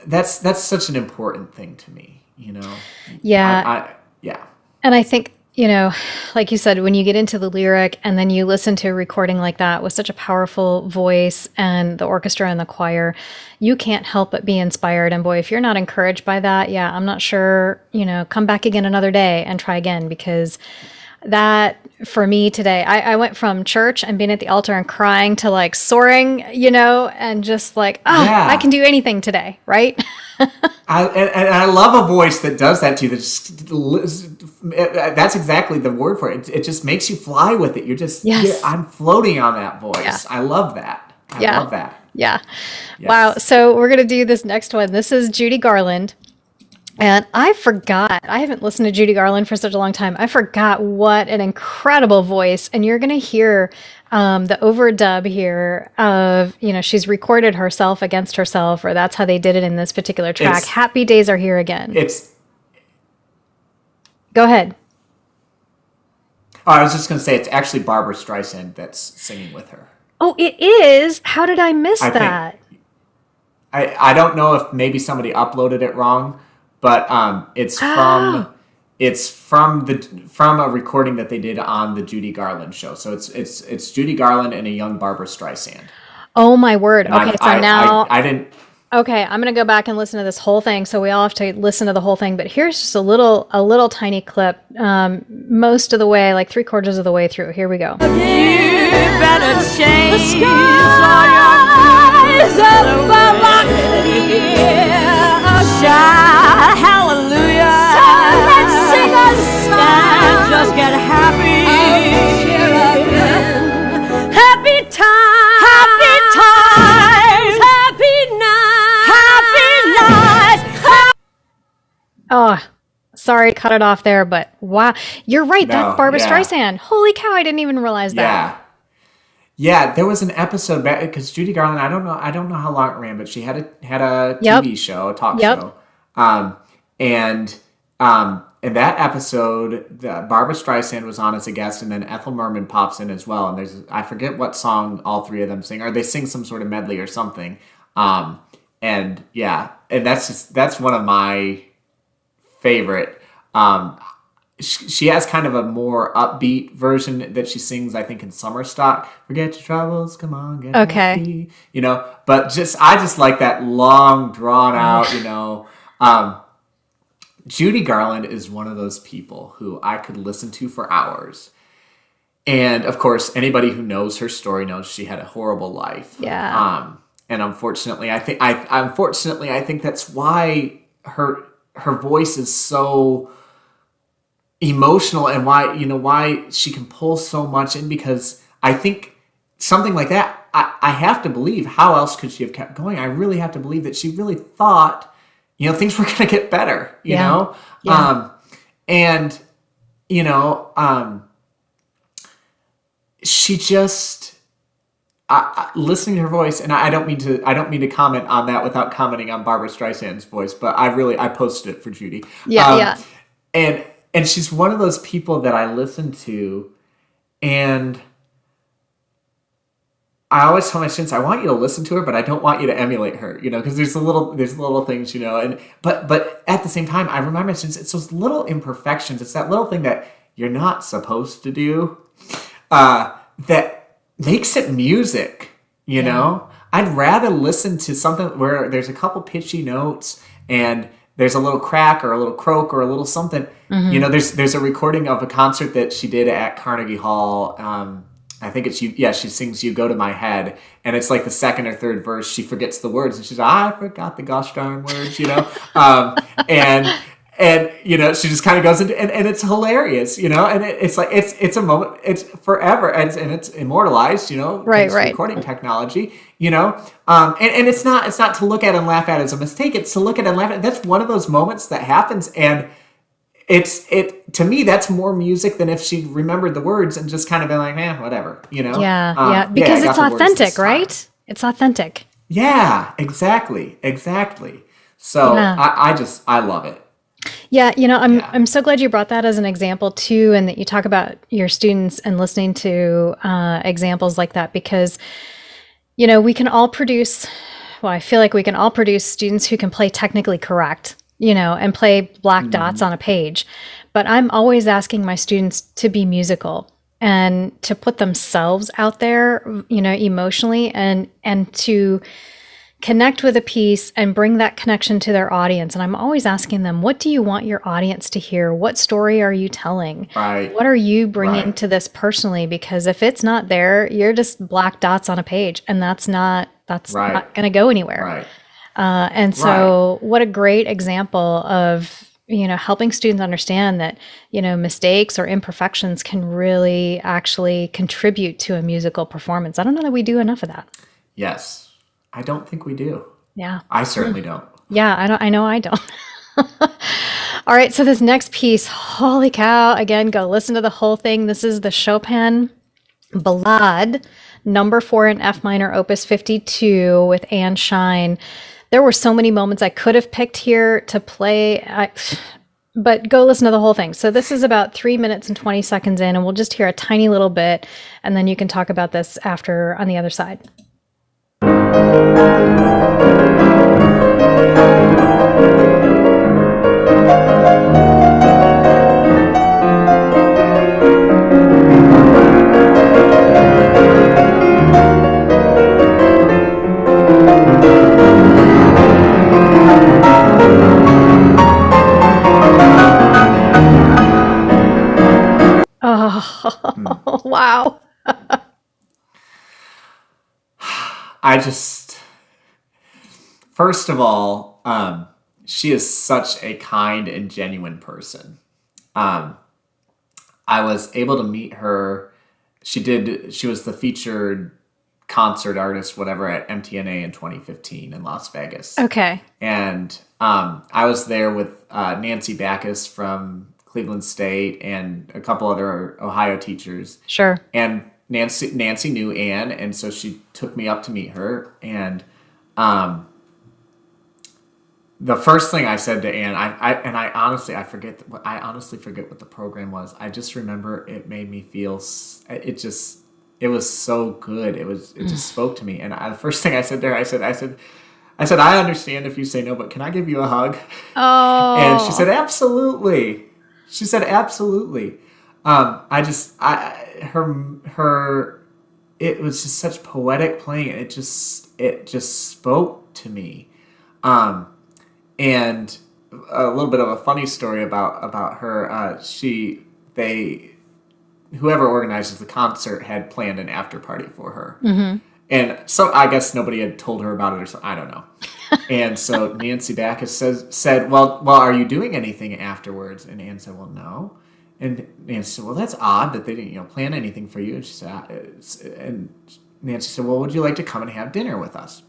that's that's such an important thing to me you know Yeah. I, I, yeah And I think, you know, like you said, when you get into the lyric and then you listen to a recording like that with such a powerful voice and the orchestra and the choir, you can't help but be inspired. And boy, if you're not encouraged by that, yeah, I'm not sure, you know, come back again another day and try again because that for me today, I, I went from church and being at the altar and crying to like soaring, you know, and just like, oh, Yeah. I can do anything today, right? [LAUGHS] I, and, and I love a voice that does that to you. That just, that's exactly the word for it. It just makes you fly with it. You're just, Yes. I'm floating on that voice. Yeah. I love that. I Yeah. love that. Yeah. Yes. Wow. So we're going to do this next one. This is Judy Garland. And I forgot, I haven't listened to Judy Garland for such a long time. I forgot what an incredible voice. And you're going to hear um, the overdub here of, you know, she's recorded herself against herself, or that's how they did it in this particular track. It's- Happy Days Are Here Again. It's, Go ahead. oh, I was just going to say, it's actually Barbra Streisand that's singing with her. Oh, it is. How did I miss I think- that? I, I don't know if maybe somebody uploaded it wrong, but um, it's [GASPS] from it's from the from a recording that they did on the Judy Garland show. So it's it's it's Judy Garland and a young Barbra Streisand. Oh, my word. And I- Okay. So I, now. I, I didn't. Okay, I'm gonna go back and listen to this whole thing. So we all have to listen to the whole thing. But here's just a little, a little tiny clip, um, most of the way, like three quarters of the way through. Here we go. You better change the skies above our clear shine. Hallelujah. So let's sing a song. And just get happy. Happy times. Happy times. Happy nights. Happy nights. Oh, sorry to cut it off there, but wow, you're right. No, that's Barbra yeah. Streisand. Holy cow! I didn't even realize that. Yeah. Yeah, there was an episode because Judy Garland. I don't know. I don't know how long it ran, but she had a had a Yep. TV show, a talk Yep. show, um, and um, in that episode, the, Barbra Streisand was on as a guest, and then Ethel Merman pops in as well. And there's I forget what song all three of them sing, or they sing some sort of medley or something. Um, and yeah, and that's just that's one of my favorite. Um, sh- she has kind of a more upbeat version that she sings, I think, in Summer Stock. Forget your troubles, come on, get Okay. happy. You know, but just I just like that long, drawn out. [LAUGHS] You know, um, Judy Garland is one of those people who I could listen to for hours. And of course, anybody who knows her story knows she had a horrible life. Yeah. Um, and unfortunately, I think I unfortunately I think that's why her her voice is so emotional and why you know why she can pull so much in because I think something like that I, I have to believe how else could she have kept going I really have to believe that she really thought you know things were [LAUGHS] going to get better you Yeah. know Yeah. um and you know um she just I, I, listening to her voice, and I, I don't mean to. I don't mean to comment on that without commenting on Barbra Streisand's voice, but I really I posted it for Judy. Yeah, yeah. And and she's one of those people that I listen to, and I always tell my students, I want you to listen to her, but I don't want you to emulate her. You know, because there's a little there's little things, you know, and but but at the same time, I remind my students it's those little imperfections. It's that little thing that you're not supposed to do uh, that makes it music. You know, I'd rather listen to something where there's a couple pitchy notes and there's a little crack or a little croak or a little something. You know, there's there's a recording of a concert that she did at Carnegie Hall. Um, I think it's you. Yeah, she sings "You Go to My Head," and it's like the second or third verse. She forgets the words, and she's like, "I forgot the gosh darn words," you know. [LAUGHS] um, and and you know, she just kind of goes into, and, and it's hilarious, you know. And it, it's like it's it's a moment. It's forever, and it's, and it's immortalized, you know. Right, right. Recording technology, you know. Um, and and it's not it's not to look at and laugh at as a mistake. It's to look at and laugh at. That's one of those moments that happens, and it's it to me that's more music than if she remembered the words and just kind of been like, eh, whatever, you know. Yeah, Um, yeah, because got it's authentic, right? It's authentic. Yeah, exactly, exactly. So Yeah. I, I just I love it. Yeah, you know, I'm Yeah. I'm so glad you brought that as an example too, and that you talk about your students and listening to uh, examples like that because, you know, we can all produce. Well, I feel like we can all produce students who can play technically correct, you know, and play black dots on a page. But I'm always asking my students to be musical and to put themselves out there, you know, emotionally and and to connect with a piece and bring that connection to their audience. And I'm always asking them, what do you want your audience to hear? What story are you telling? Right. What are you bringing Right. to this personally? Because if it's not there, you're just black dots on a page, and that's not that's Right. not going to go anywhere. Right. Uh, and so, what a great example of you know helping students understand that you know mistakes or imperfections can really actually contribute to a musical performance. I don't know that we do enough of that. Yes. I don't think we do. Yeah. I certainly don't. Yeah, I don't I know I don't. [LAUGHS] All right, so this next piece, holy cow, again, go listen to the whole thing. This is the Chopin Ballade, number 4 in F minor opus 52 with Ann Schein. There were so many moments I could have picked here to play. I, [SIGHS] but go listen to the whole thing. So this is about 3 minutes and 20 seconds in and we'll just hear a tiny little bit and then you can talk about this after on the other side. Oh, [LAUGHS] wow. [SIGHS] I just, first of all, um, she is such a kind and genuine person. Um, I was able to meet her. She did. She was the featured concert artist, whatever, at MTNA in 2015 in Las Vegas. Okay. and um, I was there with uh, Nancy Bachus from Cleveland State and a couple other Ohio teachers. Sure. And Nancy Nancy knew Ann, and so she took me up to meet her. And um, the first thing I said to Ann, I, I and I honestly I forget what I honestly forget what the program was. I just remember it made me feel it just it was so good. It was it just [SIGHS] spoke to me. And I, the first thing I said there, I said I said. I said, I understand if you say no, but can I give you a hug? Oh. [LAUGHS] And she said, absolutely. She said, absolutely. Um, I just, I, her, her, it was just such poetic playing. It just, it just spoke to me. Um, and a little bit of a funny story about, about her. Uh, she, they, whoever organizes the concert had planned an after party for her. And so I guess nobody had told her about it or something. I don't know. And so Nancy Bachus says said, "Well, well, are you doing anything afterwards?" And Ann said, "Well, no." And Nancy said, "Well, that's odd that they didn't, you know, plan anything for you." And she said, "Ah, and Nancy said, "Well, would you like to come and have dinner with us?"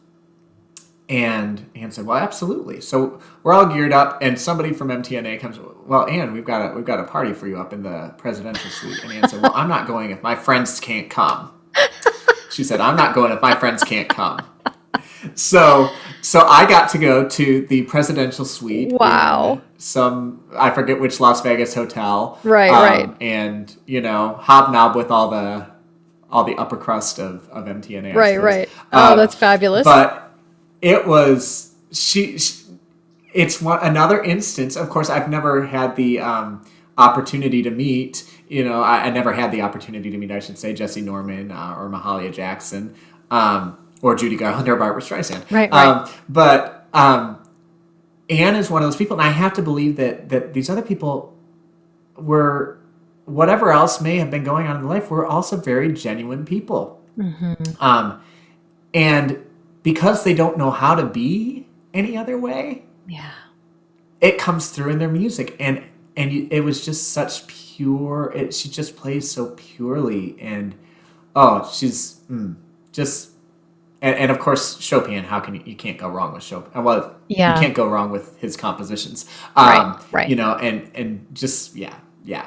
And Ann said, "Well, absolutely." So we're all geared up, and somebody from MTNA comes. Well, Ann, we've got a we've got a party for you up in the presidential suite. And Ann said, "Well, I'm not going if my friends can't come." She said, "I'm not going if my friends can't come." So, so I got to go to the presidential suite. Wow. Some I forget which Las Vegas hotel. Right, right. And you know, hobnob with all the all the upper crust of of MTNA. Right, right. Oh, Um, that's fabulous. But it was she. she it's one another instance. Of course, I've never had the um, opportunity to meet. You know, I, I never had the opportunity to meet. I should say Jessye Norman uh, or Mahalia Jackson um, or Judy Garland or Barbra Streisand. Right, right. Um, but um, Ann is one of those people, and I have to believe that that these other people were whatever else may have been going on in life were also very genuine people. Um, and because they don't know how to be any other way, yeah. it comes through in their music. And and it was just such pure. It, she just plays so purely, and oh, she's mm, just. And, and of course, Chopin. How can you? You can't go wrong with Chopin. Well, Yeah. you can't go wrong with his compositions. Um, Right, right. You know, and and just yeah, yeah.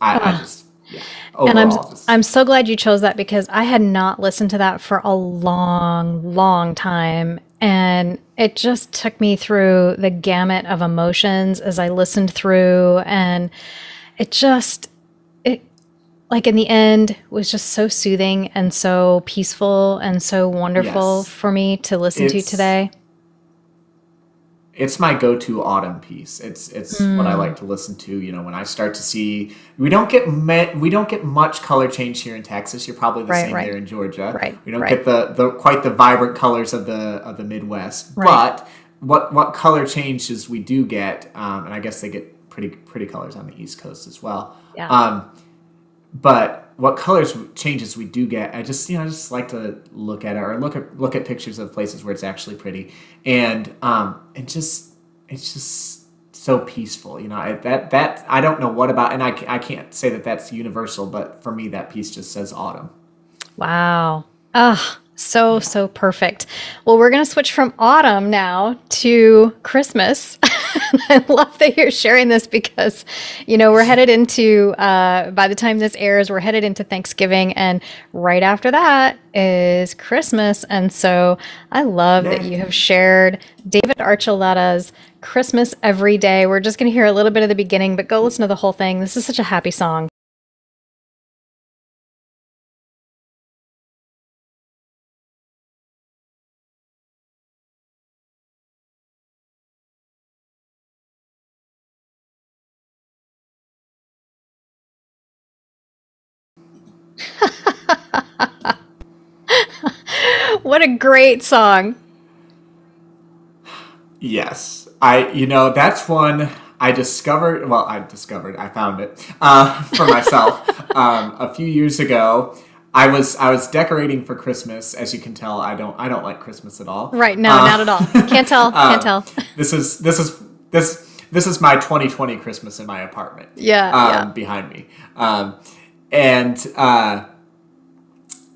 I, I just yeah. and I'm just- I'm so glad you chose that because I had not listened to that for a long, long time, and it just took me through the gamut of emotions as I listened through, and it just like in the end was just so soothing and so peaceful and so wonderful Yes. for me to listen to today. it's my go-to autumn piece. It's it's what I like to listen to. You know, when I start to see we don't get me, we don't get much color change here in Texas. You're probably the Right, same right. there in Georgia. Right, We don't right. get the, the quite the vibrant colors of the of the Midwest. But what what color changes we do get, um, and I guess they get pretty pretty colors on the East Coast as well. Yeah. Um, but what colors changes we do get, I just you know I just like to look at it or look at look at pictures of places where it's actually pretty, and um, it just it's just so peaceful. You know I, that that I don't know what about, and I I can't say that that's universal, but for me that piece just says autumn. Wow. Ah, so, so perfect. Well, we're going to switch from autumn now to Christmas. [LAUGHS] I love that you're sharing this because, you know, we're headed into, uh, by the time this airs, we're headed into Thanksgiving. And right after that is Christmas. And so I love that you have shared David Archuleta's Christmas Every Day. We're just going to hear a little bit of the beginning, but go listen to the whole thing. This is such a happy song. What a great song. Yes, I you know that's one I discovered. Well, I discovered I found it uh, [LAUGHS] for myself um, a few years ago. I was I was decorating for Christmas. As you can tell, I don't I don't like Christmas at all. Right. No, Uh, not at all. [LAUGHS] Can't tell. Can't tell. This is this is this this is my 2020 Christmas in my apartment. Yeah, um, yeah. behind me, um, and uh,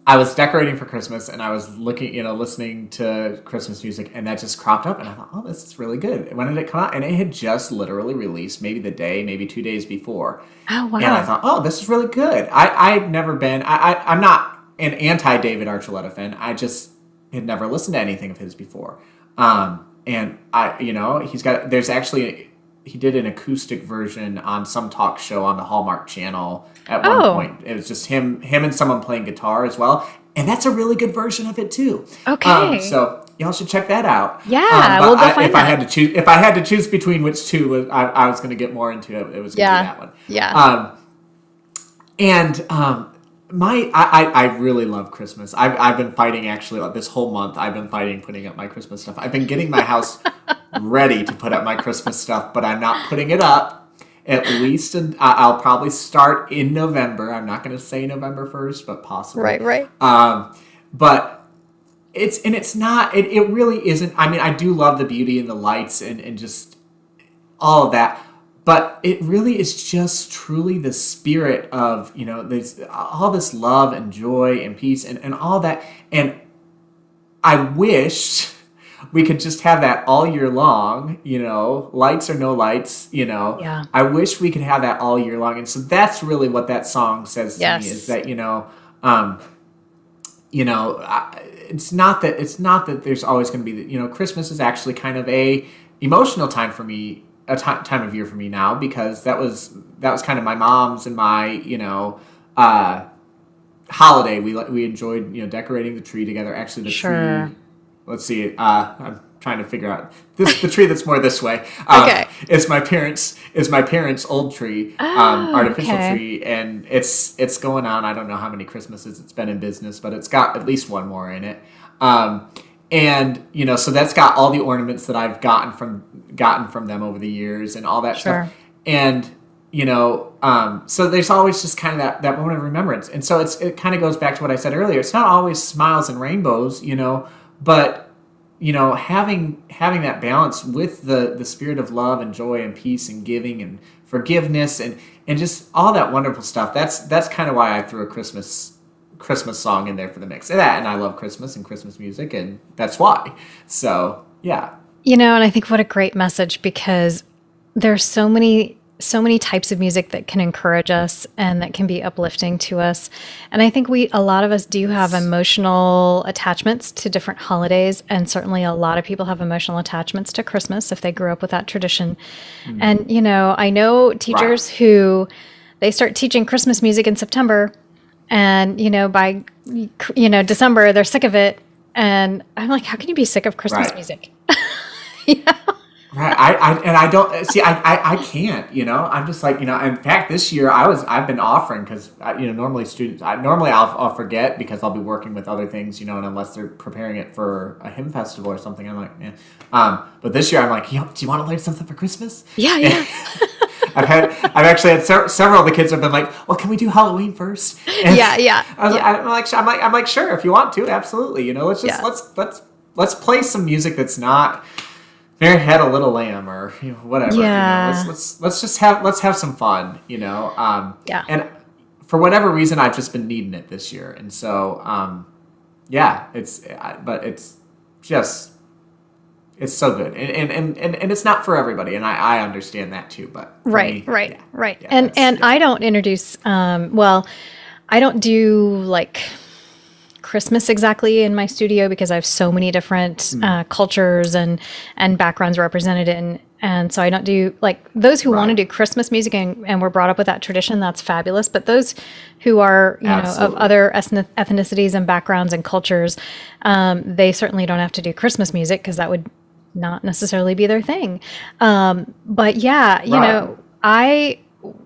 I was decorating for Christmas, and I was looking, you know, listening to Christmas music, and that just cropped up, and I thought, oh, this is really good. When did it come out? And it had just literally released, maybe the day, maybe two days before. Oh, wow. And I thought, oh, this is really good. I I'd never been. I, I I'm not an anti David Archuleta fan. I just had never listened to anything of his before. Um, and I, you know, he's got. There's actually he did an acoustic version on some talk show on the Hallmark Channel at one Oh. point. It was just him him and someone playing guitar as well. And that's a really good version of it too. Okay. Um, so y'all should check that out. Yeah, Um, we'll go I- if I had to choose, if I had to choose between which two, I, I was going to get more into it. It was going to Yeah. be that one. Yeah. Um, and um, my I, I, really love Christmas. I've, I've been fighting actually like, this whole month. I've been fighting putting up my Christmas stuff. I've been getting my house [LAUGHS] ready to put up my Christmas stuff, but I'm not putting it up. At least in, I'll probably start in November. I'm not going to say November first, but possibly. Right, right. Um, but it's and it's not. It, it really isn't. I mean, I do love the beauty and the lights and and just all of that. But it really is just truly the spirit of you know this all this love and joy and peace and, and all that. And I wish [LAUGHS] we could just have that all year long, you know, lights or no lights, you know. Yeah. I wish we could have that all year long. And so that's really what that song says to Yes. me is that, you know, um, you know, I, it's not that it's not that there's always going to be, the, you know, Christmas is actually kind of a emotional time for me, a ti time of year for me now because that was that was kind of my mom's and my, you know, uh, holiday. We we enjoyed you know decorating the tree together. Actually, the Sure. tree. Let's see. Uh, I'm trying to figure out this. The tree that's more this way. Uh, Okay. It's my parents. Is my parents' old tree, um, Oh, artificial okay. tree, and it's it's going on. I don't know how many Christmases it's been in business, but it's got at least one more in it. Um, and you know, so that's got all the ornaments that I've gotten from gotten from them over the years, and all that Sure. stuff. And you know, um, so there's always just kind of that, that moment of remembrance. And so it's it kind of goes back to what I said earlier. It's not always smiles and rainbows, you know, but you know, having having that balance with the the spirit of love and joy and peace and giving and forgiveness and and just all that wonderful stuff. That's that's kind of why I threw a Christmas Christmas song in there for the mix. And that and I love Christmas and Christmas music and that's why. So, yeah. You know, and I think what a great message because there's so many so many types of music that can encourage us and that can be uplifting to us. And I think we a lot of us do have emotional attachments to different holidays and certainly a lot of people have emotional attachments to Christmas if they grew up with that tradition. Hmm. And you know, I know teachers who they start teaching Christmas music in September and you know by you know December they're sick of it and I'm like how can you be sick of Christmas Right. music? [LAUGHS] you know? Right. I, I and I don't see. I, I I can't. You know. I'm just like you know. In fact, this year I was I've been offering because you know normally students. I, normally I'll, I'll forget because I'll be working with other things. You know, and unless they're preparing it for a hymn festival or something, I'm like, man. Um, but this year I'm like, you know, do you want to learn something for Christmas? Yeah, yeah. [LAUGHS] I've had I've actually had se- several of the kids have been like, well, can we do Halloween first? [LAUGHS] And yeah, yeah. I was yeah. Like, I'm like I'm like I'm like sure if you want to, absolutely. You know, let's just Yeah. let's let's let's play some music that's not Mary had a little lamb or you know, whatever. you know. Yeah. let's, let's let's just have let's have some fun, you know. Um, Yeah. And for whatever reason, I've just been needing it this year, and so um, yeah, it's but it's just it's so good, and and, and, and it's not for everybody, and I I understand that too, but right me, right yeah. right Yeah, and and yeah. i don't introduce um well i don't do like christmas exactly in my studio because i have so many different Hmm. uh, cultures and and backgrounds represented in and so i don't do like those who want to do christmas music and, and were brought up with that tradition that's fabulous but those who are you know of other ethnicities and backgrounds and cultures um, they certainly don't have to do christmas music because that would not necessarily be their thing um, but yeah you Right. know I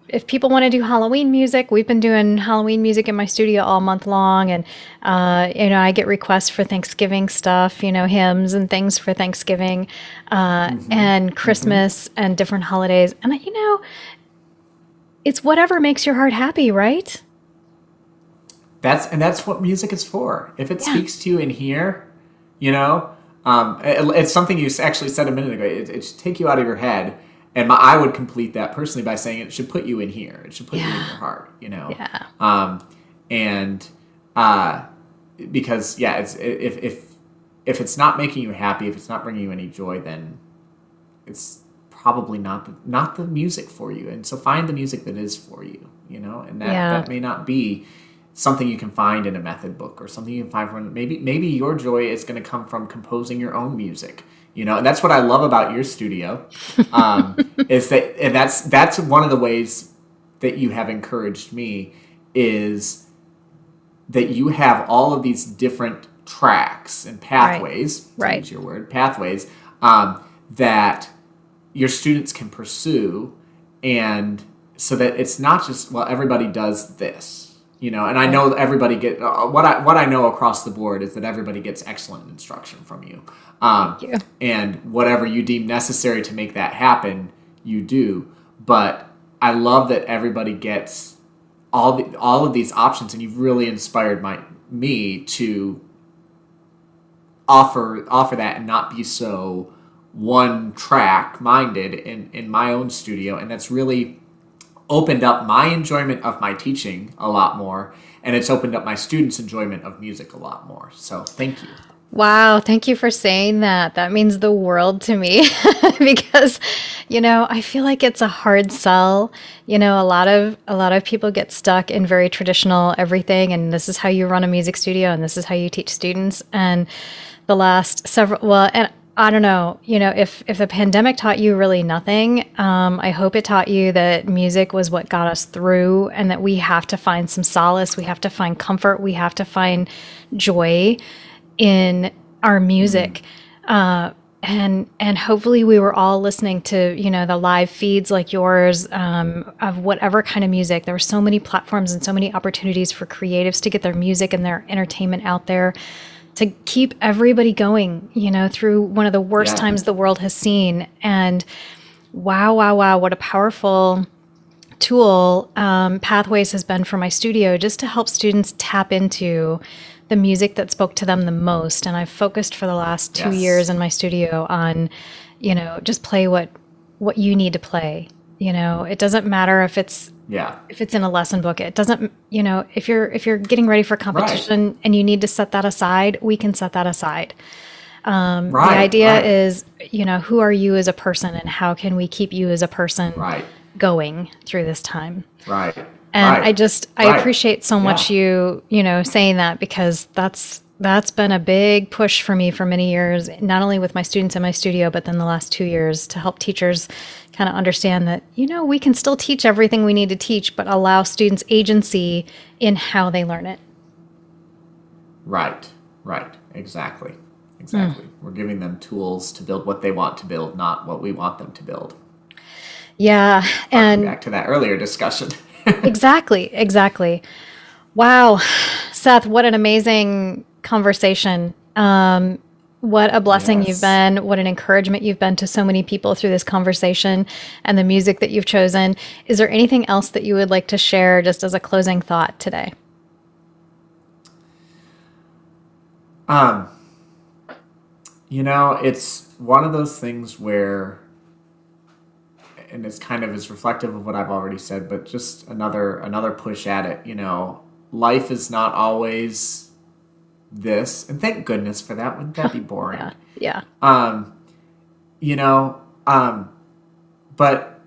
if people want to do Halloween music, we've been doing Halloween music in my studio all month long, and uh, you know I get requests for Thanksgiving stuff, you know hymns and things for Thanksgiving, uh, Mm-hmm. and Christmas and different holidays, and you know it's whatever makes your heart happy, right? That's and that's what music is for. If it Yeah. speaks to you in here, you know, um, it- it's something you actually said a minute ago. It, it should take you out of your head, and my, I would complete that personally by saying it should put you in here. It should put you in your heart. You know, Yeah. um, and uh, because yeah, it's if if if it's not making you happy, if it's not bringing you any joy, then it's probably not the, not the music for you. And so find the music that is for you. You know, and that Yeah. that may not be something you can find in a method book or something you can find from maybe maybe your joy is going to come from composing your own music you know? And that's what i love about your studio [LAUGHS] um, is that and that's that's one of the ways that you have encouraged me is that you have all of these different tracks and pathways Right. use your word pathways um, that your students can pursue and so that it's not just well everybody does this you know and i know everybody get uh, what i what i know across the board is that everybody gets excellent instruction from you. Um, you. and whatever you deem necessary to make that happen you do. But i love that everybody gets all the, all of these options and you've really inspired my me to offer offer that and not be so one track minded in in my own studio. And that's really opened up my enjoyment of my teaching a lot more and it's opened up my students enjoyment of music a lot more so thank you Wow, thank you for saying that. That means the world to me [LAUGHS] because you know, I feel like it's a hard sell. You know, a lot of a lot of people get stuck in very traditional everything and this is how you run a music studio and this is how you teach students and the last several well, and I don't know, you know, if if the pandemic taught you really nothing, um, I hope it taught you that music was what got us through and that we have to find some solace, we have to find comfort, we have to find joy in our music. Uh, and and hopefully we were all listening to you know the live feeds like yours um, of whatever kind of music. There were so many platforms and so many opportunities for creatives to get their music and their entertainment out there to keep everybody going you know through one of the worst Yeah. times the world has seen and wow wow wow what a powerful tool um, pathways has been for my studio just to help students tap into the music that spoke to them the most and i've focused for the last two Yes. years in my studio on you know just play what what you need to play you know it doesn't matter if it's yeah if it's in a lesson book it doesn't you know if you're if you're getting ready for competition and you need to set that aside we can set that aside um, right the idea right, is you know who are you as a person and how can we keep you as a person right going through this time right and right. i just i Right. appreciate so much Yeah. you you know saying that because that's that's been a big push for me for many years not only with my students in my studio but then the last two years to help teachers kind of understand that you know we can still teach everything we need to teach but allow students agency in how they learn it Right, right, exactly, exactly. Mm. We're giving them tools to build what they want to build, not what we want them to build. Yeah, and back to that earlier discussion. [LAUGHS] exactly, exactly. Wow, Seth, what an amazing conversation. Um, what a blessing yes. you've been. What an encouragement you've been to so many people through this conversation and the music that you've chosen. Is there anything else that you would like to share just as a closing thought today? Um, you know, it's one of those things where, and it's kind of is reflective of what I've already said, but just another another push at it. You know, life is not always this, and thank goodness for that. Wouldn't that be [LAUGHS] boring? yeah. yeah. Um, you know, um, but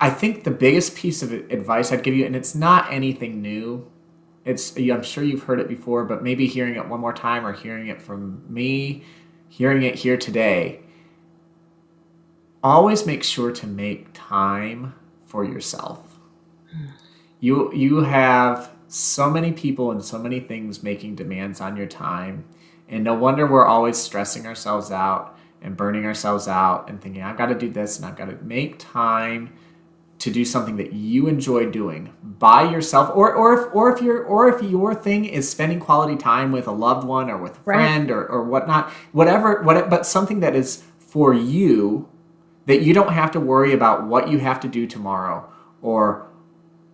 I think the biggest piece of advice I'd give you, and it's not anything new. It's I'm sure you've heard it before, but maybe hearing it one more time or hearing it from me, hearing it here today. Always make sure to make time for yourself. Hmm. You you have so many people and so many things making demands on your time. And no wonder we're always stressing ourselves out and burning ourselves out and thinking, I've got to do this and I've got to make time to do something that you enjoy doing by yourself or or if or if your or if your thing is spending quality time with a loved one or with a friend right. or, or whatnot whatever what but something that is for you that you don't have to worry about what you have to do tomorrow or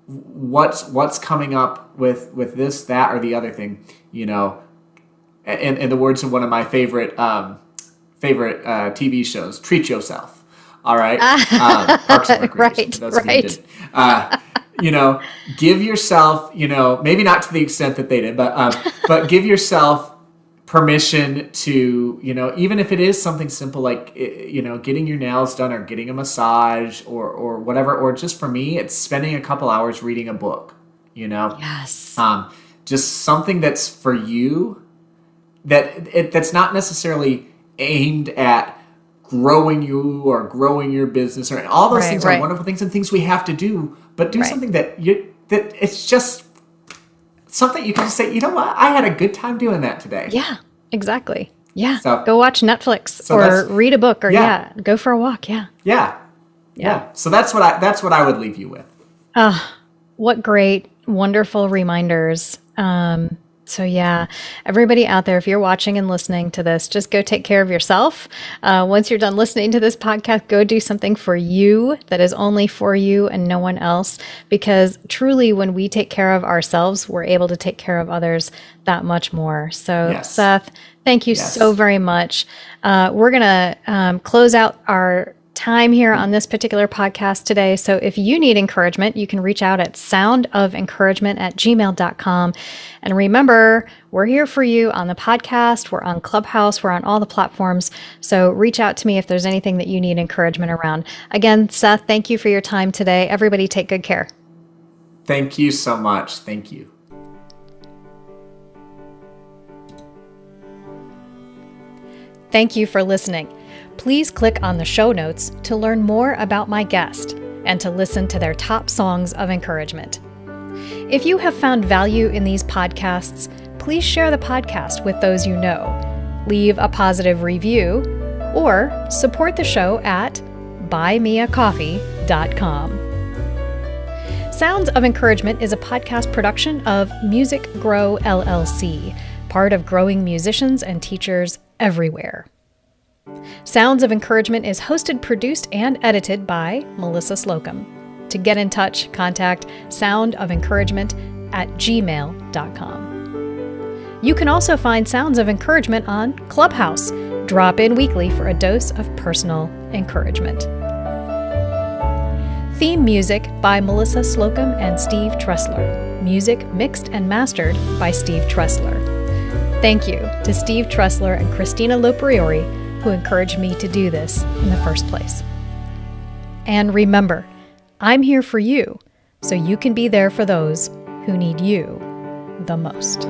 what's what's coming up with with this that or the other thing you know? In, in the words of one of my favorite um, favorite uh, tv shows treat yourself all right? Uh, [LAUGHS] parks and [LAUGHS] right right. uh, you know give yourself you know maybe not to the extent that they did but um, but give yourself permission to you know even if it is something simple like you know getting your nails done or getting a massage or or whatever or just for me it's spending a couple hours reading a book you know yes um, just something that's for you that it, that's not necessarily aimed at growing you or growing your business or all those right, things right. are wonderful things and things we have to do but do right. something that you that it's just something you can just say, you know what, I had a good time doing that today. Yeah, exactly. Yeah. So, go watch Netflix so or read a book or yeah. yeah. go for a walk. Yeah. yeah. Yeah. Yeah. So that's what I that's what I would leave you with. Oh, what great, wonderful reminders. Um, so, yeah, everybody out there, if you're watching and listening to this, just go take care of yourself. Uh, once you're done listening to this podcast, go do something for you that is only for you and no one else. Because truly, when we take care of ourselves, we're able to take care of others that much more. So, yes. Seth, thank you yes. so very much. Uh, we're going to um, close out our time here on this particular podcast today. So if you need encouragement, you can reach out at soundofencouragement at gmail.com. And remember, we're here for you on the podcast, we're on Clubhouse, we're on all the platforms. So reach out to me if there's anything that you need encouragement around. Again, Seth, thank you for your time today. Everybody take good care. Thank you so much. Thank you. Thank you for listening please click on the show notes to learn more about my guest and to listen to their top songs of encouragement. If you have found value in these podcasts, please share the podcast with those you know, leave a positive review, or support the show at buymeacoffee.com. Sounds of Encouragement is a podcast production of Music Grow LLC, part of growing musicians and teachers everywhere. Sounds of Encouragement is hosted, produced, and edited by Melissa Slocum. To get in touch, contact soundofencouragement at gmail.com. You can also find Sounds of Encouragement on Clubhouse. Drop in weekly for a dose of personal encouragement. Theme music by Melissa Slocum and Steve Tressler. Music mixed and mastered by Steve Tressler. Thank you to Steve Tressler and Christina Lopriori who encouraged me to do this in the first place. And remember, I'm here for you, so you can be there for those who need you the most.